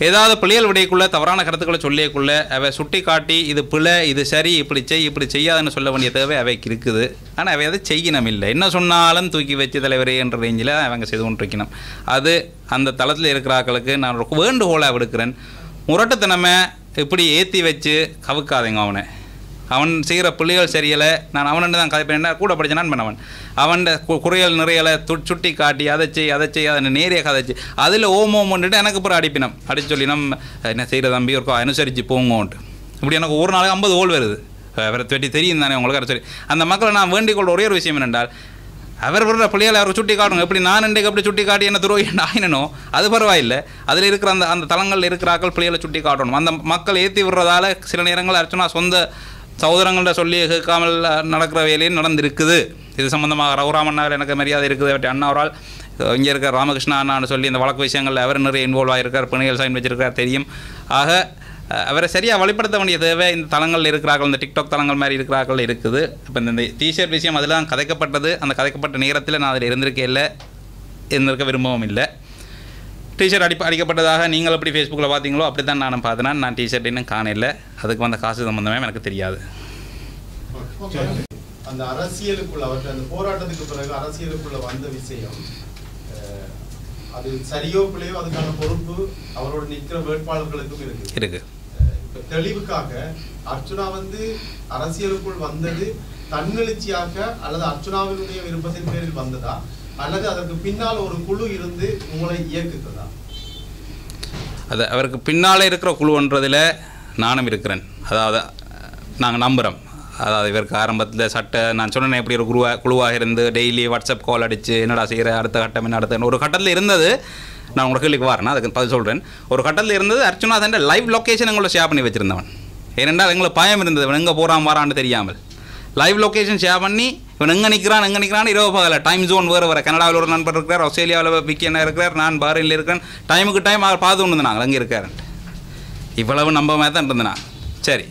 S1: ஏதாவது பிள்ளைகள் விடைக்குள்ள தவறான கருத்துக்களை சொல்லியக்குள்ள அவை சுட்டி காட்டி இது பிழை இது சரி இப்படி செய் இப்படி செய்யாதுன்னு சொல்ல வேண்டிய தேவை அவைக்கு இருக்குது. ஆனால் அவை அதை செய்யணும் இல்லை. என்ன சொன்னாலும் தூக்கி வச்சு தலைவரே என்ற ரேஞ்சில் அவங்க செய்து கொண்டிருக்கணும் அது அந்த தளத்தில் இருக்கிறாக்களுக்கு நான் வேண்டுகோளாக விடுக்கிறேன். முரட்டத்தனமே இப்படி ஏற்றி வச்சு கவுக்காதீங்க அவனை. அவன் செய்கிற புள்ளிகள் சரியலை நான் அவனண்டு தான் கதைப்பேன் கூட படிச்ச நான் அவன். அவன் குறையல் நிறையலை து சுட்டி காட்டி அதை செய் அதை செய் அதை கதைச்சு அதில் ஓம் ஓம் எனக்கு அப்புறம் அடிப்பினம். அடிச்சு சொல்லி நம்ம என்ன செய்கிற தம்பி இருக்கோ அனுசரித்து போங்கோன்ட்டு. இப்படி எனக்கு ஒரு நாளைக்கு ஐம்பது ஓல் வருது. அவரை வெட்டி தெரியும் தானே உங்களுக்கு சரி அந்த மக்களை நான் வேண்டிக் கொள்ள ஒரே ஒரு விஷயம் என்னென்றால் அவர் விடுற பிள்ளைகளை அவர் சுட்டி காட்டணும். எப்படி நான் இன்றைக்கு அப்படி சுட்டி காட்டி என்ன துரோகி என்ன ஆயினோ அது பரவாயில்லை. அதில் இருக்கிற அந்த அந்த தளங்களில் இருக்கிற ஆக்கள் பிள்ளைகளை சுட்டி காட்டணும். அந்த மக்கள் ஏற்றி விடுறதால சில நேரங்கள் அர்ச்சனா சொந்த சகோதரங்கள்ட்ட சொல்லி கேட்காமல் நடக்கிற வேலையும் நடந்திருக்குது. இது சம்மந்தமாக ரகுராம் அண்ணாவில் எனக்கு மரியாதை இருக்குது. அவற்றை அண்ணா அவரால் இங்கே இருக்கிற ராமகிருஷ்ணா அண்ணான்னு சொல்லி இந்த வழக்கு விஷயங்களில் அவர் நிறைய இன்வால்வ் ஆகிருக்கார் பிணைகள் சைன் வச்சிருக்கார் தெரியும். ஆக அவரை சரியாக வழிப்படுத்த வேண்டிய தேவை இந்த தளங்களில் இருக்கிறார்கள் இந்த டிக்டாக் தளங்கள் மாதிரி இருக்கிறார்கள் இருக்குது. இப்போ இந்த டிஷர்ட் விஷயம் அதில் தான் கதைக்கப்பட்டது. அந்த கதைக்கப்பட்ட நேரத்தில் நான் அதில் இருந்திருக்கே இல்லை இருந்திருக்க விரும்பவும் இல்லை. டிஷர்ட் அடி அடிக்கப்பட்டதாக நீங்கள் எப்படி ஃபேஸ்புக்கில் பார்த்தீங்களோ அப்படி தான் நானும் பார்த்தேன். நான் டிஷர்ட் இன்னும் காணல அதுக்கு வந்த காசு சம்மந்தமே எனக்கு தெரியாது.
S5: அந்த அரசியலுக்குள்ள அவர்கள் அந்த போராட்டத்துக்கு பிறகு அரசியலுக்குள்ள வந்த விஷயம் அது சரியோ பிள்ளையோ அதுக்கான பொறுப்பு அவரோட நிற்கிற வேட்பாளர்களுக்கும் இருக்கு
S1: இருக்கு.
S5: தெளிவுக்காக அர்ச்சுனா வந்து அரசியலுக்குள் வந்தது தன்னெழுச்சியாக அல்லது அர்ச்சுனாவினுடைய விருப்பத்தின் பேரில் வந்ததா? அல்லது அதற்கு பின்னால் ஒரு குழு இருந்து உங்களை இயக்குகிறதா
S1: அது அவருக்கு பின்னால் இருக்கிற குழுன்றதில் நானும் இருக்கிறேன். அதாவது நாங்கள் நம்புகிறோம் அதாவது இவருக்கு ஆரம்பத்தில் சட்ட நான் சொன்னேன் எப்படி ஒரு குருவா குழுவாக இருந்து டெய்லி வாட்ஸ்அப் கால் அடித்து என்னடா செய்கிற அடுத்த கட்டம் என்ன அடுத்த ஒரு கட்டத்தில் இருந்தது. நான் உங்களுக்கு கேள்விக்கு வரேன் அதுக்கு பதில் சொல்கிறேன் ஒரு கட்டத்தில் இருந்தது அர்ச்சுனா தன் லைவ் லொக்கேஷன் எங்களோட ஷேர் பண்ணி வச்சுருந்தவன். ஏனென்றால் எங்களுக்கு பயம் இருந்தது இவன் எங்கே போகிறான் வரான்னு தெரியாமல். லைவ் லொக்கேஷன் ஷேர் பண்ணி இவன் எங்கே நிற்கிறான் எங்கே நிற்கிறான் இரவு பகல டைம் ஜோன் வேறு வேறு. கனடாவில் ஒரு நண்பர் இருக்கிறார் ஆஸ்திரேலியாவில் விக்கி என்ன இருக்கிறார் நான் பாரினில் இருக்கிறேன். டைமுக்கு டைம் அவர் பார்த்து கொண்டு நாங்கள் அங்கே இருக்காருன்ட்டு இவ்வளவு நம்ப மாதிரி தான் இருந்தேன் நான் சரி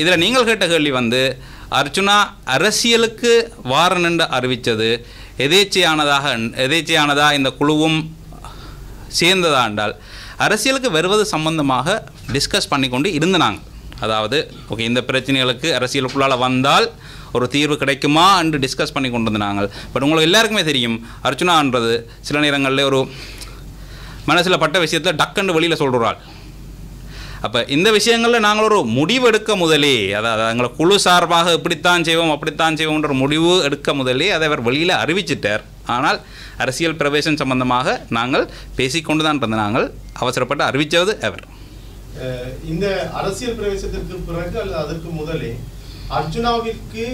S1: இதில் நீங்கள் கேட்ட கேள்வி வந்து அர்ச்சுனா அரசியலுக்கு வாரன் என்று அறிவித்தது எதேச்சையானதாக எதேச்சையானதாக இந்த குழுவும் சேர்ந்ததா என்றால் அரசியலுக்கு வருவது சம்பந்தமாக டிஸ்கஸ் பண்ணி கொண்டு அதாவது ஓகே இந்த பிரச்சனைகளுக்கு அரசியலுக்குள்ளால் வந்தால் ஒரு தீர்வு கிடைக்குமா என்று டிஸ்கஸ் பண்ணி கொண்டு இருந்தாங்க பட் உங்களுக்கு எல்லாருக்குமே தெரியும் அர்ச்சுனான்றது சில நேரங்களில் ஒரு மனசில் பட்ட விஷயத்தில் டக்குன்னு வெளியில் சொல்கிறாள் அப்போ இந்த விஷயங்களில் நாங்கள் ஒரு முடிவு எடுக்க முதலே அதாவது எங்களை குழு சார்பாக இப்படித்தான் செய்வோம் அப்படித்தான் செய்வோம்ன்ற ஒரு முடிவு எடுக்க முதலே. அதை அவர் வெளியில் அறிவிச்சிட்டார். ஆனால் அரசியல் பிரவேசம் சம்பந்தமாக நாங்கள் பேசிக்கொண்டு தான் இருந்த நாங்கள் அவசரப்பட்டு அறிவித்தது அவர்.
S5: இந்த அரசியல் பிரவேசத்திற்கு பிறகு அல்லது அதற்கு முதலே அர்ஜுனாவிற்கு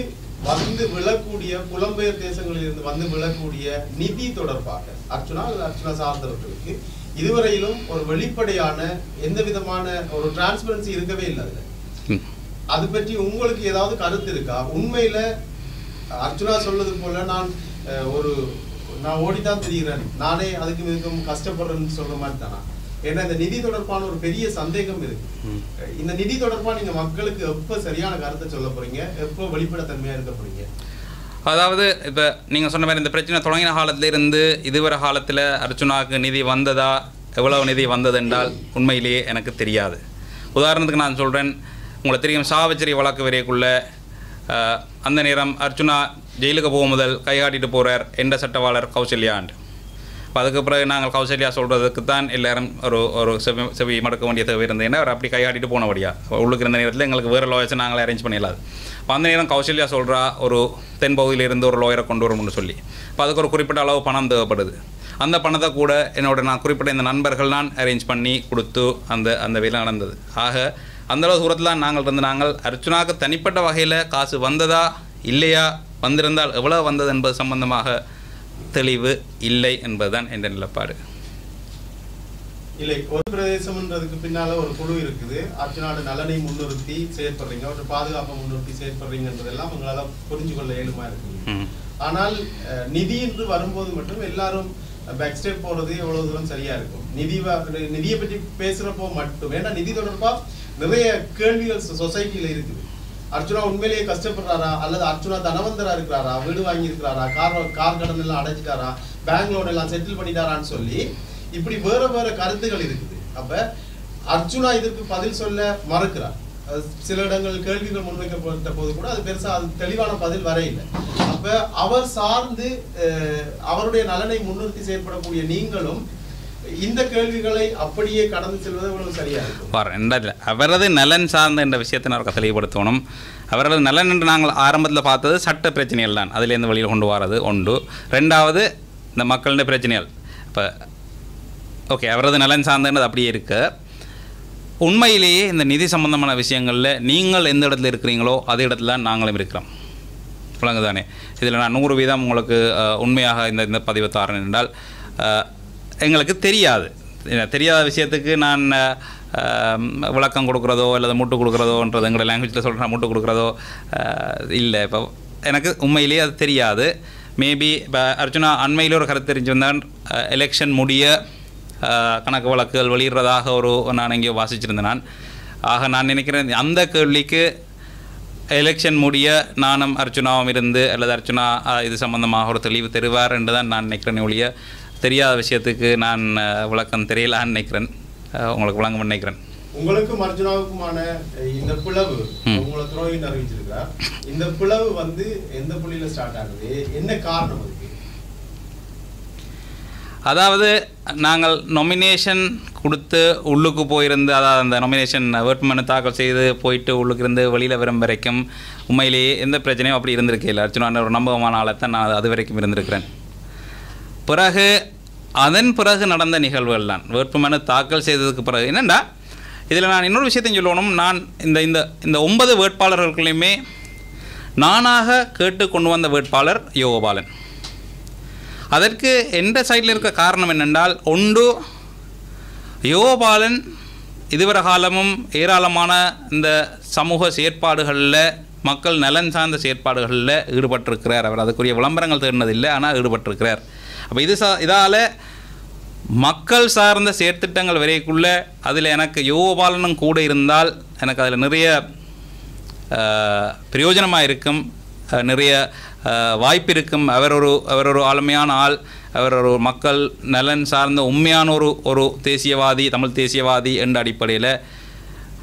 S5: வந்து விழக்கூடிய புலம்பெயர் தேசங்களில் இருந்து வந்து விழக்கூடிய நிதி தொடர்பாக அர்ச்சுனா அல்லது அர்ச்சுனா சார்ந்தவர்களுக்கு இதுவரையிலும் ஒரு வெளிப்படையான எந்த விதமான ஒரு டிரான்ஸ்பரன்சி இருக்கவே இல்லை. அது பற்றி உங்களுக்கு ஏதாவது கருத்து இருக்கா? உண்மையில அர்ச்சுனா சொல்றது போல நான் ஒரு நான் ஓடித்தான் திரிகிறேன். நானே அதுக்கு மிகவும் கஷ்டப்படுறேன்னு சொல்ற மாதிரி தானா? ஏன்னா இந்த நிதி தொடர்பான ஒரு பெரிய சந்தேகம் இருக்கு. இந்த நிதி தொடர்பா நீங்க மக்களுக்கு எப்ப சரியான கருத்தை சொல்ல போறீங்க? எப்போ வெளிப்படைத்தன்மையா இருக்க போறீங்க?
S1: அதாவது இப்போ நீங்கள் சொன்ன மாதிரி இந்த பிரச்சனை தொடங்கின காலத்திலிருந்து இதுவரை காலத்தில் அர்ச்சுனாவுக்கு நிதி வந்ததா? எவ்வளவு நிதி வந்தது என்றால் உண்மையிலேயே எனக்கு தெரியாது. உதாரணத்துக்கு நான் சொல்கிறேன் உங்களை தெரியும் சாவச்சேரி வழக்கு வரைக்குள்ள அந்த நேரம் அர்ச்சுனா ஜெயிலுக்கு போகும் முதல் கைகாட்டிட்டு போகிறார் என்ற சட்டவாளர் கௌசல்யாண்டு. இப்போ அதுக்கு பிறகு நாங்கள் கௌசல்யா சொல்கிறதுக்கு தான் எல்லாரும் ஒரு ஒரு செவி செவி மடக்க வேண்டிய தேவை இருந்ததுன்னா அவர் அப்படி கையாட்டிட்டு போனபடியா உள்ளுக்கு இருந்த நேரத்தில் எங்களுக்கு வேறு லாயர்ஸை நாங்களே அரேஞ்ச் பண்ணிடலாது. அப்போ அந்த நேரம் கௌசல்யா சொல்கிறா ஒரு தென் இருந்து ஒரு லோயரை கொண்டு வரணும்னு சொல்லி. இப்போ அதுக்கு ஒரு குறிப்பிட்ட அளவு பணம் தேவைப்படுது. அந்த பணத்தை கூட என்னோட நான் குறிப்பிட்ட இந்த நண்பர்கள் நான் அரேஞ்ச் பண்ணி கொடுத்து அந்த அந்த வேலை நடந்தது. ஆக அந்தளவு தூரத்தில் நாங்கள் இருந்து நாங்கள் அர்ச்சுனாக்கு தனிப்பட்ட வகையில் காசு வந்ததா இல்லையா வந்திருந்தால் எவ்வளோ வந்தது என்பது சம்பந்தமாக தெளிவு இல்லை என்பதுதான் என்ற நிலப்பாடு.
S5: இல்லை ஒரு பிரதேசம்ன்றதுக்கு பின்னால ஒரு குழு இருக்குது. அர்ச்சனாவோட நலனை முன்னிறுத்தி செயற்படுறீங்க. ஒரு பாதுகாப்பை முன்னிறுத்தி செயற்படுறீங்கன்றதெல்லாம் உங்களால புரிஞ்சு கொள்ள இயலுமா இருக்கு ஆனால் நிதி என்று வரும்போது மட்டும் எல்லாரும் பேக் ஸ்டெப் போறது எவ்வளவு தூரம் சரியா இருக்கும். நிதி நிதியை பற்றி பேசுறப்போ மட்டும் ஏன்னா நிதி தொடர்பா நிறைய கேள்விகள் சொசைட்டில இருக்குது. அர்ச்சுனா உண்மையிலேயே கஷ்டப்படுறாரா? அல்லது அர்ச்சுனா தனவந்தரா இருக்கிறாரா? வீடு வாங்கி இருக்கிறாரா கார் கார் கடன் எல்லாம் அடைச்சிட்டாரா பேங்க் லோன் எல்லாம் செட்டில் பண்ணிட்டாரான்னு சொல்லி இப்படி வேற வேற கருத்துகள் இருக்குது. அப்ப அர்ஜுனா இதற்கு பதில் சொல்ல மறுக்கிறார். சில இடங்கள் கேள்விகள் முன்வைக்கப்பட்ட போது கூட அது பெருசா அது தெளிவான பதில் வரையில்லை. அப்ப அவர் சார்ந்து அவருடைய நலனை முன்னிறுத்தி செயற்படக்கூடிய நீங்களும் இந்த கேள்விகளை அப்படியே கடந்து செல்வது எவ்வளவு சரியா இருக்கும்?
S1: இல்லை அவரது நலன் சார்ந்த இந்த விஷயத்தை நான் தெளிவுபடுத்தணும். அவரது நலன் என்று நாங்கள் ஆரம்பத்தில் பார்த்தது சட்ட பிரச்சனைகள் தான். அதிலேருந்து வெளியில் கொண்டு வரது ஒன்று ரெண்டாவது இந்த மக்களின் பிரச்சனைகள். இப்போ ஓகே அவரது நலன் சார்ந்தது அப்படியே இருக்கு. உண்மையிலேயே இந்த நிதி சம்பந்தமான விஷயங்களில் நீங்கள் எந்த இடத்துல இருக்கிறீங்களோ அதே இடத்துல தான் நாங்களும் இருக்கிறோம். விளங்குதானே? இதில் நான் நூறு வீதம் உங்களுக்கு உண்மையாக இந்த இந்த பதிவு தாரேன் என்றால் எங்களுக்கு தெரியாது. தெரியாத விஷயத்துக்கு நான் விளக்கம் கொடுக்குறதோ அல்லது முட்டு கொடுக்குறதோன்றது எங்களோட லாங்குவேஜில் சொல்கிறேன் முட்டு கொடுக்குறதோ இல்லை. இப்போ எனக்கு உண்மையிலேயே அது தெரியாது. மேபி இப்போ அர்ஜுனா அண்மையில் ஒரு கருத்து தெரிஞ்சிருந்தான் எலெக்ஷன் முடிய கணக்கு வழக்குகள் வெளியிடுறதாக ஒரு நான் எங்கேயோ வாசிச்சிருந்தேன் நான். ஆக நான் நினைக்கிறேன் அந்த கேள்விக்கு எலெக்ஷன் முடிய நானும் அர்ச்சுனாவும் இருந்து அல்லது அர்ச்சுனா இது சம்பந்தமாக ஒரு தெளிவு தருவார் என்று தான் நான் நினைக்கிறேன் ஒழிய தெரியாத விஷயத்துக்கு நான் விளக்கம் தெரியலான்னு நினைக்கிறேன். உங்களுக்கு விளங்க நினைக்கிறேன்.
S5: உங்களுக்கும் அர்ஜுனாவுக்குமான இந்த பிளவு. உங்களை துரோகின்னு அறிவிச்சிருக்கிறார். இந்த பிளவு வந்து எந்த புள்ளியில ஸ்டார்ட் ஆகுது? என்ன காரணம் அதுக்கு
S1: அதாவது நாங்கள் நொமினேஷன் கொடுத்து உள்ளுக்கு போயிருந்து அதாவது அந்த நொமினேஷன் வேட்புமனு தாக்கல் செய்து போயிட்டு உள்ளுக்கு இருந்து வெளியில் வரும் வரைக்கும் உண்மையிலேயே எந்த பிரச்சனையும் அப்படி இருந்திருக்கையில் அர்ஜுனான ஒரு நம்பகமான ஆளை தான் நான் அது வரைக்கும் இருந்திருக்கிறேன். பிறகு அதன் பிறகு நடந்த நிகழ்வுகள் தான். வேட்புமனு தாக்கல் செய்ததுக்கு பிறகு. என்னென்னா இதில் நான் இன்னொரு விஷயத்தையும் சொல்லணும். நான் இந்த இந்த இந்த ஒன்பது வேட்பாளர்களுக்குள்ளேயுமே நானாக கேட்டு கொண்டு வந்த வேட்பாளர் யோகபாலன். அதற்கு எந்த சைடில் இருக்க காரணம் என்னென்றால் ஒன்று யோகபாலன் இதுவரை காலமும் ஏராளமான இந்த சமூக செயற்பாடுகளில் மக்கள் நலன் சார்ந்த செயற்பாடுகளில் ஈடுபட்டிருக்கிறார். அவர் அதுக்குரிய விளம்பரங்கள் தேடினதில்லை ஆனால் ஈடுபட்டிருக்கிறார். அப்போ இது சா இதால் மக்கள் சார்ந்த செயற்திட்டங்கள் வரைக்குள்ளே அதில் எனக்கு யோகபாலனும் கூட இருந்தால் எனக்கு அதில் நிறைய பிரயோஜனமாக இருக்கும் நிறைய வாய்ப்பிருக்கும். வாய்ப்பு இருக்கும் அவர் ஒரு அவர் ஒரு ஆளுமையான ஆள். அவர் ஒரு மக்கள் நலன் சார்ந்த உண்மையான ஒரு ஒரு தேசியவாதி தமிழ் தேசியவாதி என்ற அடிப்படையில்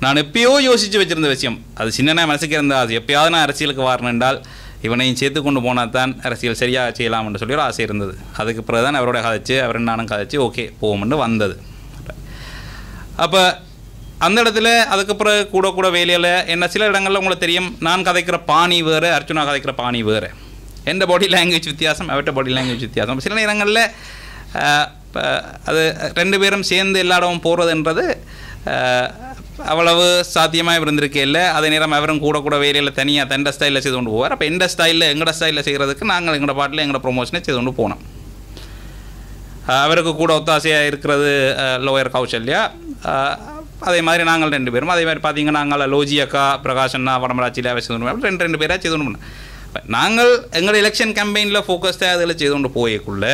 S1: நான் எப்பயோ யோசித்து வச்சிருந்த விஷயம். அது சின்ன மனசுக்கு இருந்த அது எப்பயாவது நான் அரசியலுக்கு வரணும் என்றால் இவனையும் சேர்த்து கொண்டு போனால் தான் அரசியல் சரியாக செய்யலாம் என்று சொல்லி ஒரு ஆசை இருந்தது. அதுக்கு பிறகு தான் அவரோட கதைச்சு அவர் நானும் கதைச்சு ஓகே போவோம்னு வந்தது. அப்போ அந்த இடத்துல அதுக்கு பிறகு கூட கூட வேலையில் என்ன சில இடங்களில் உங்களுக்கு தெரியும் நான் கதைக்கிற பாணி வேறு அர்ச்சுனா கதைக்கிற பாணி வேறு. எந்த பாடி லாங்குவேஜ் வித்தியாசம் அவர்கிட்ட பாடி லாங்குவேஜ் வித்தியாசம் சில நேரங்களில் அது ரெண்டு பேரும் சேர்ந்து எல்லா இடமும் போகிறதுன்றது அஹ், அவ்வளவு சாத்தியமாக இருந்திருக்கே இல்லை அதே நேரம் அவரும் கூட கூட வேலையில் தனியாக தண்ட ஸ்டைலில் செய்து கொண்டு போவார் அப்போ எந்த ஸ்டைலில் எங்களோட ஸ்டைலில் செய்கிறதுக்கு நாங்கள் எங்களோட பாட்டில் எங்களோட ப்ரொமோஷனை செய்து கொண்டு போனோம் அவருக்கு கூட ஒத்தாசையாக இருக்கிறது லோயர் கௌசல்யா அதே மாதிரி நாங்கள் ரெண்டு பேரும் அதே மாதிரி பார்த்தீங்கன்னா நாங்கள் லோஜி அக்கா பிரகாஷ் அண்ணா வடமராட்சியில் செய்து ரெண்டு ரெண்டு பேராக செய்து கொண்டு போனோம் நாங்கள் எங்களோட எலெக்ஷன் கேம்பெயினில் ஃபோக்கஸ்டாக அதில் செய்து கொண்டு போயக்குள்ள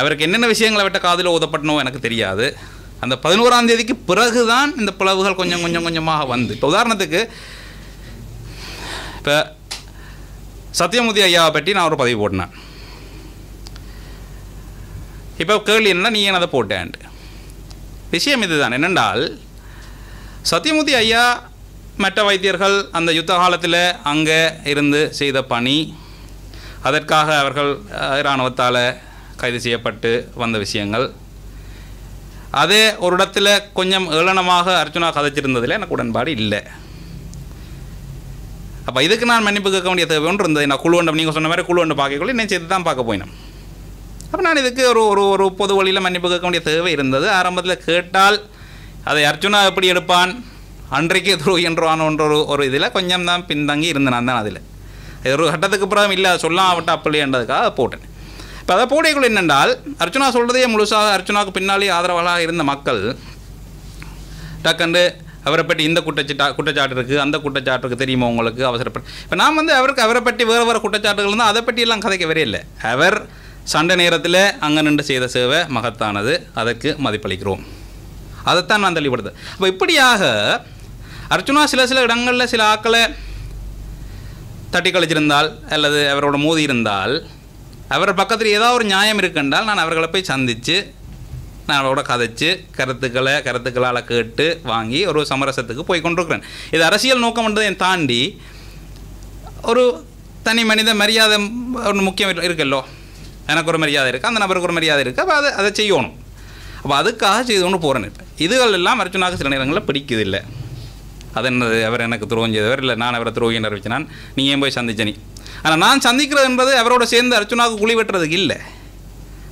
S1: அவருக்கு என்னென்ன விஷயங்களை விட்ட காதில் ஊதப்பட்டனோ எனக்கு தெரியாது. அந்த பதினோராம் தேதிக்கு பிறகு தான் இந்த பிளவுகள் கொஞ்சம் கொஞ்சம் கொஞ்சமாக வந்து. இப்போ உதாரணத்துக்கு இப்போ சத்யமூர்த்தி ஐயாவை பற்றி நான் ஒரு பதிவு போட்டினேன் இப்போ கேள்வி என்ன நீ ஏன் அதை போட்டேன்ட்டு? விஷயம் இதுதான். என்னென்றால் சத்யமூர்த்தி ஐயா மற்ற வைத்தியர்கள் அந்த யுத்த காலத்தில் அங்கே இருந்து செய்த பணி அதற்காக அவர்கள் இராணுவத்தால் கைது செய்யப்பட்டு வந்த விஷயங்கள். அதே ஒரு இடத்துல கொஞ்சம் ஏளனமாக அர்ச்சுனா கதைச்சிருந்ததில் எனக்கு உடன்பாடு இல்லை. அப்போ இதுக்கு நான் மன்னிப்பு கேட்க வேண்டிய தேவை ஒன்று இருந்தது. நான் குழுவண்டம் நீங்கள் சொன்ன மாதிரி குழுவண்டை பார்க்கக்குள்ள என்ன செய்து தான் பார்க்க போயினேன் அப்போ நான் இதுக்கு ஒரு ஒரு ஒரு பொது வழியில் மன்னிப்பு கேட்க வேண்டிய தேவை இருந்தது. ஆரம்பத்தில் கேட்டால் அதை அர்ச்சுனா எப்படி எடுப்பான்? அன்றைக்கு துருவி என்றானோன்ற ஒரு ஒரு இதில் கொஞ்சம் தான் பின்தங்கி இருந்தேன். தான் அதில். ஒரு கட்டத்துக்கு அப்புறம் இல்லை அதை சொல்லாம விட்டு அப்படின்றதுக்காக அதை போட்டேன். இப்போ அதை போடைக்குள்ள என்னென்றால் அர்ச்சனா சொல்கிறதே முழுசாக அர்ச்சனாவுக்கு பின்னாலே ஆதரவாளாக இருந்த மக்கள் டக்குண்டு அவரை பற்றி இந்த குற்றச்சாட்டா குற்றச்சாட்டு இருக்குது அந்த குற்றச்சாட்டு இருக்குது தெரியுமா உங்களுக்கு? அவசரப்பட்டு இப்போ நான் வந்து அவருக்கு அவரை பற்றி வேறு வேறு குற்றச்சாட்டுகள் இருந்தால் அதை பற்றியெல்லாம் கதைக்க இல்லை. அவர் சண்டை நேரத்தில் அங்கே நின்று செய்த சேவை மகத்தானது. அதற்கு மதிப்பளிக்கிறோம். அதைத்தான் நான் தெளிவுபடுத்தேன் அப்போ இப்படியாக அர்ச்சுனா சில சில இடங்களில் சில ஆக்களை தட்டி கழிச்சிருந்தால் அல்லது அவரோட மோதி இருந்தால் அவர் பக்கத்தில் ஏதாவது ஒரு நியாயம் இருக்குன்றால் நான் அவர்களை போய் சந்தித்து நான் அவரோட கதைச்சு கருத்துக்களை கருத்துக்களால் கேட்டு வாங்கி ஒரு சமரசத்துக்கு போய் கொண்டிருக்கிறேன். இது அரசியல் நோக்கம் என்றதை தாண்டி ஒரு தனி மனித மரியாதை ஒன்று முக்கியம் இருக்குல்லோ? எனக்கு ஒரு மரியாதை இருக்குது அந்த நபருக்கு ஒரு மரியாதை இருக்குது அப்போ அதை அதை செய்யணும். அப்போ அதுக்காக செய்து கொண்டு போகிறேன் இப்போ. இதுகள் எல்லாம் அர்ச்சுனாக்கு சில நேரங்களில் பிடிக்குதில்லை அது என்னது அவர் எனக்கு துரோகம் செய்தவர் இல்லை நான் அவரை துரோகி என்று அறிவிச்சினான் நீ ஏன் போய் சந்திச்சனி ஆனால் நான் சந்திக்கிறது என்பது அவரோட சேர்ந்து அர்ச்சுனாவுக்கு குழி வெட்டுறதுக்கு இல்லை.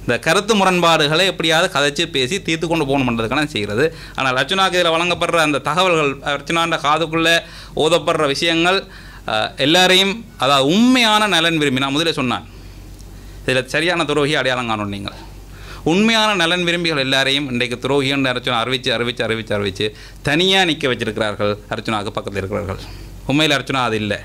S1: இந்த கருத்து முரண்பாடுகளை எப்படியாவது கதைச்சு பேசி தீர்த்து கொண்டு போகணுன்றதுக்கான செய்கிறது. ஆனால் அர்ச்சுனாக்கு இதில் வழங்கப்படுற அந்த தகவல்கள் அர்ச்சுனான்ற காதுக்குள்ளே ஓதப்படுற விஷயங்கள் எல்லாரையும் அதாவது உண்மையான நலன் விரும்பி நான் முதலே சொன்னான் இதில் சரியான துரோகி அடையாளம் காணும் நீங்கள். உண்மையான நலன் விரும்பிகள் எல்லாரையும் இன்றைக்கு துரோகின்னு அர்ச்சனா அறிவித்து அறிவித்து அறிவித்து அறிவித்து தனியாக நிற்க வச்சிருக்கிறார்கள் அர்ச்சனாவுக்கு பக்கத்தில் இருக்கிறார்கள். உண்மையில் அர்ச்சனா அது இல்லை.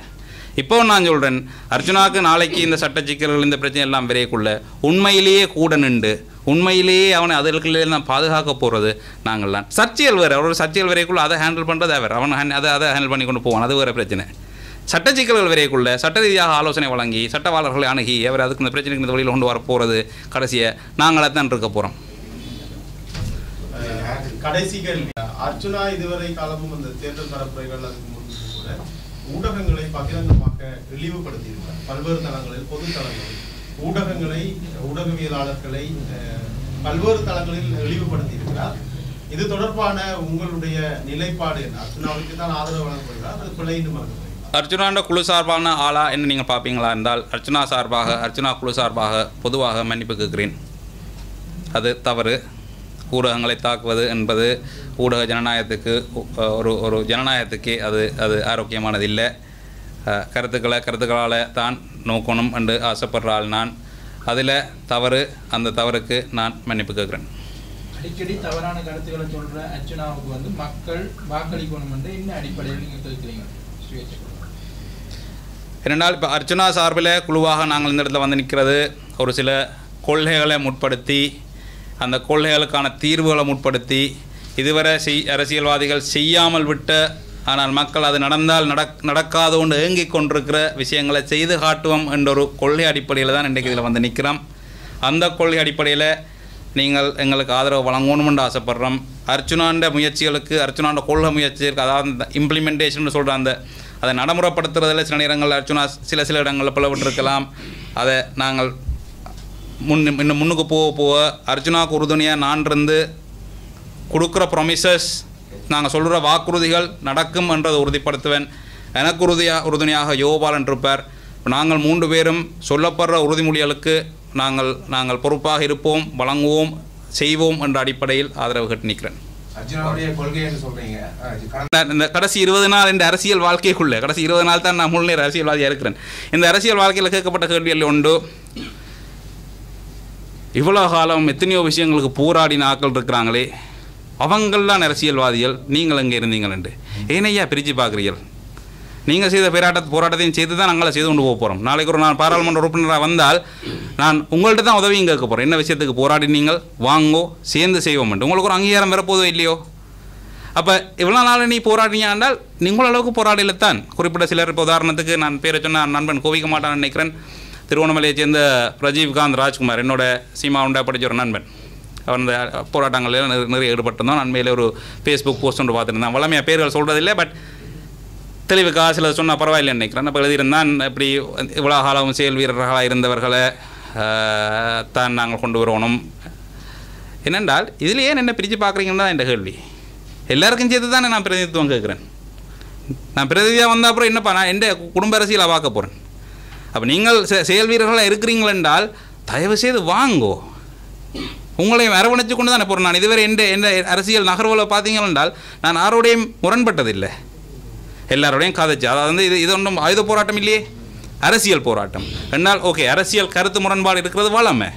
S1: இப்போ நான் சொல்கிறேன் அர்ச்சனாவுக்கு நாளைக்கு இந்த சட்ட சிக்கல்கள் இந்த பிரச்சனை எல்லாம் விரையக்குள்ள உண்மையிலேயே கூட நின்று உண்மையிலேயே அவனை அதற்குள்ளே நான் பாதுகாக்க போகிறது நாங்கள்லாம் சர்ச்சைகள் வேறு அவரோட சர்ச்சைகள் வரைக்குள்ள அதை ஹேண்டில் பண்ணுறது அவர் அவன் அதை அதை ஹேண்டில் பண்ணி கொண்டு போவான். அது வேறு பிரச்சனை. சட்ட சிக்கல்கள் வரைக்குள்ள சட்ட ரீதியாக ஆலோசனை வழங்கி சட்டவாளர்களை அணுகி அவர் அதுக்கு இந்த பிரச்சனைக்கு இந்த வழியில் கொண்டு வர போகிறது கடைசியை நாங்களாக தான் இருக்க போகிறோம்
S5: கடைசி கேள்வி அர்ச்சுனா இதுவரை காலமும் அந்த தேர்தல் பரப்புரைகள் அதுக்கு முன்பு கூட ஊடகங்களை பகிரங்கமாக இழிவுபடுத்தியிருக்கிறார். பல்வேறு தளங்களில் பொது தளங்களில் ஊடகங்களை ஊடகவியலாளர்களை அஹ், பல்வேறு தளங்களில் இழிவுபடுத்தியிருக்கிறார். இது தொடர்பான உங்களுடைய நிலைப்பாடு என்ன? அர்ச்சுனாவுக்கு தான் ஆதரவு வழங்கப்படுகிறார் அது பிழைன்னு மறக்கப்படுகிறார்
S1: அர்ச்சுனாண்ட குழு சார்பான ஆளா என்ன நீங்கள் பார்ப்பீங்களா என்றால் அர்ச்சனா சார்பாக அர்ச்சுனா குழு சார்பாக பொதுவாக மன்னிப்பு கேட்கிறேன். அது தவறு. ஊடகங்களை தாக்குவது என்பது ஊடக ஜனநாயகத்துக்கு ஒரு ஒரு ஜனநாயகத்துக்கே அது அது ஆரோக்கியமானது இல்லை கருத்துக்களை கருத்துக்களால் தான் நோக்கணும் என்று ஆசைப்படுறாள் நான். அதில் தவறு அந்த தவறுக்கு நான் மன்னிப்பு கேட்குறேன்.
S6: அடிக்கடி தவறான கருத்துக்களை சொல்கிற அர்ச்சனாவுக்கு வந்து மக்கள் வாக்களிக்கணும் என்று என்ன அடிப்படையில் நீங்கள் கேட்கிறீங்க?
S1: ஏனென்றால் இப்போ அர்ச்சனா சார்பில் குழுவாக நாங்கள் இந்த இடத்துல வந்து நிற்கிறது. ஒரு சில கொள்கைகளை முற்படுத்தி அந்த கொள்கைகளுக்கான தீர்வுகளை முற்படுத்தி இதுவரை செய் அரசியல்வாதிகள் செய்யாமல் விட்ட ஆனால் மக்கள் அது நடந்தால் நடக் நடக்காது கொண்டு ஏங்கிக் கொண்டிருக்கிற விஷயங்களை செய்து காட்டுவோம் என்ற ஒரு கொள்கை அடிப்படையில் தான் இன்றைக்கு இதில் வந்து நிற்கிறோம் அந்த கொள்கை அடிப்படையில் நீங்கள் எங்களுக்கு ஆதரவு வழங்கணும்னு ஆசைப்படுறோம். அர்ச்சுனாண்ட முயற்சிகளுக்கு அர்ச்சுனாண்ட கொள்கை முயற்சிகளுக்கு அதாவது இந்த இம்ப்ளிமெண்டேஷன் சொல்கிற அந்த அதை நடைமுறைப்படுத்துறதில் சில நேரங்களில் அர்ச்சுனா சில சில இடங்களில் பிளவுட்டிருக்கலாம் அதை நாங்கள் முன் இன்னும் முன்னுக்கு போக போக அர்ஜுனாவுக்கு உறுதுணையாக நான் இருந்து கொடுக்குற ப்ரொமிசஸ் நாங்கள் சொல்கிற வாக்குறுதிகள் நடக்கும் என்றதை உறுதிப்படுத்துவேன். எனக்கு உறுதியாக உறுதுணையாக யோபாலன் இருப்பார் நாங்கள் மூன்று பேரும் சொல்லப்படுற உறுதிமொழிகளுக்கு நாங்கள் நாங்கள் பொறுப்பாக இருப்போம் வழங்குவோம் செய்வோம் என்ற அடிப்படையில் ஆதரவு கட்டி நிற்கிறேன். இந்த கடைசி இருபது நாள் இந்த அரசியல் வாழ்க்கைக்குள்ளே கடைசி இருபது நாள் தான் நான் முழுநேர அரசியல்வாதியாக இருக்கிறேன். இந்த அரசியல் வாழ்க்கையில் கேட்கப்பட்ட கேள்விகள் உண்டு. இவ்வளோ காலம் எத்தனையோ விஷயங்களுக்கு போராடின ஆட்கள் இருக்கிறாங்களே. அவங்கள்தான் அரசியல்வாதிகள் நீங்கள் எங்கே என்று. ஏனையா பிரித்து பார்க்குறீர்கள்? நீங்கள் செய்த போராட்ட போராட்டத்தையும் செய்து தான் நாங்கள் செய்து கொண்டு போக போகிறோம் நாளைக்கு ஒரு நான் பாராளுமன்ற உறுப்பினராக வந்தால் நான் உங்கள்கிட்ட தான் உதவியும் கேட்க போகிறேன் என்ன விஷயத்துக்கு போராடி நீங்கள் வாங்கோ சேர்ந்து செய்வோம் உங்களுக்கு ஒரு அங்கீகாரம் வரப்போதோ இல்லையோ? அப்போ இவ்வளோ நாள் நீ போராடினீங்க ஆனால் நீங்கள் அளவுக்கு தான். குறிப்பிட்ட சிலர் இப்போ உதாரணத்துக்கு நான் பேரை சொன்ன நண்பன் கோவிக்க மாட்டான்னு நினைக்கிறேன். திருவண்ணாமலையை சேர்ந்த ரஜீவ்காந்த் ராஜ்குமார் என்னோட சீமா உண்டா படித்த ஒரு நண்பன். அவர் இந்த போராட்டங்களில் நிறைய ஈடுபட்டிருந்தோம் நன்மையில் ஒரு ஃபேஸ்புக் போஸ்ட் ஒன்று பார்த்துருந்தேன். வளமையாக பேர்கள் சொல்கிறதில்லை பட் தெளிவுக்காக சிலர் சொன்னால் பரவாயில்லை நினைக்கிறேன். அப்போ எழுதியிருந்தான் இப்படி இவ்வளோ காலம் செயல் வீரர்களாக இருந்தவர்களை தான் நாங்கள் கொண்டு வரணும் என்னென்றால் இதில் ஏன் என்ன பிரித்து பார்க்குறீங்கன்னு தான் என் கேள்வி. எல்லாருக்கும் சேர்த்து தானே நான் பிரதிநிதித்துவம் கேட்குறேன். நான் பிரதிநிதியாக வந்த அப்புறம் என்னப்பா நான் எந்த குடும்ப அரசியலை பார்க்க போகிறேன் அப்போ நீங்கள் செ- செயல் வீரர்களாக இருக்கிறீங்களென்றால் தயவு செய்து வாங்கோ. உங்களையும் அரவணைச்சு கொண்டு தானே போகிறேன் நான். இதுவரை எந்த எந்த அரசியல் நகர்வில் பார்த்தீங்கள் என்றால் நான் யாரோடையும் முரண்பட்டதில்லை. எல்லாரோடையும் கதைச்சு அதாவது வந்து இது இது ஒன்றும் ஆயுத போராட்டம் இல்லையே? அரசியல் போராட்டம். என்னால் ஓகே அரசியல் கருத்து முரண்பாடு இருக்கிறது வளமை.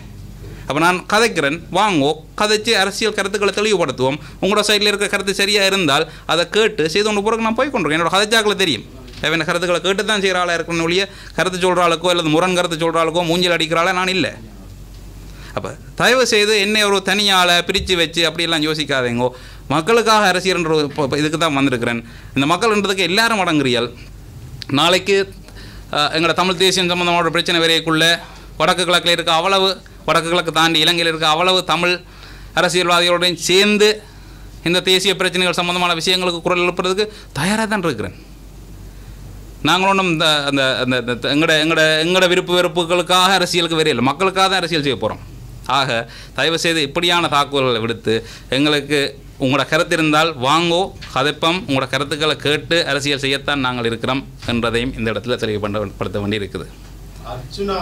S1: அப்போ நான் கதைக்கிறேன் வாங்கோ கதைச்சு அரசியல் கருத்துக்களை தெளிவுபடுத்துவோம் உங்களோட சைடில் இருக்கிற கருத்து சரியாக இருந்தால் அதை கேட்டு செய்து ஒன்று பிறகு நான் போய் கொண்டிருக்கேன் என்னோட கதைச்சாக்களை தெரியும். தேவையான கருத்துக்களை கேட்டு தான் செய்கிற ஆளாக இருக்கணும் ஒழிய கருத்து சொல்கிற ஆளுக்கோ அல்லது முரண் கருத்து சொல்கிற ஆளுக்கோ மூஞ்சில் அடிக்கிற ஆளாக நான் இல்லை. அப்போ தயவு செய்து என்னை ஒரு தனியால் பிரித்து வச்சு அப்படியெல்லாம் யோசிக்காதேங்கோ. மக்களுக்காக அரசியல்ன்ற இப்போ இதுக்கு தான் வந்திருக்கிறேன். இந்த மக்கள்ன்றதுக்கு எல்லாரும் அடங்குறியல் நாளைக்கு எங்களோட தமிழ் தேசியம் சம்மந்தமான ஒரு பிரச்சனை வரையக்குள்ள வடக்கு கிழக்கில் இருக்க அவ்வளவு வடக்கு கிழக்கு தாண்டி இலங்கையில் இருக்க அவ்வளவு தமிழ் அரசியல்வாதிகளுடன் சேர்ந்து இந்த தேசிய பிரச்சனைகள் சம்பந்தமான விஷயங்களுக்கு குரல் எழுப்புறதுக்கு தயாராக தான் இருக்கிறேன். நாங்கள் ஒன்றும் இந்த அந்த அந்த இந்த- எங்களோட எங்களோட எங்களோட விருப்பு வெறுப்புகளுக்காக அரசியலுக்கு வரையில்லை மக்களுக்காக தான் அரசியல் செய்ய போகிறோம் ஆக தயவு செய்து இப்படியான தாக்குதல்களை விடுத்து எங்களுக்கு உங்களோட கருத்து இருந்தால் வாங்கோ கதைப்பம். உங்களோட கருத்துக்களை கேட்டு அரசியல் செய்யத்தான் நாங்கள் இருக்கிறோம் என்றதையும் இந்த இடத்துல தெளிவுபடுத்த வேண்டி இருக்குது
S5: அர்ச்சுனா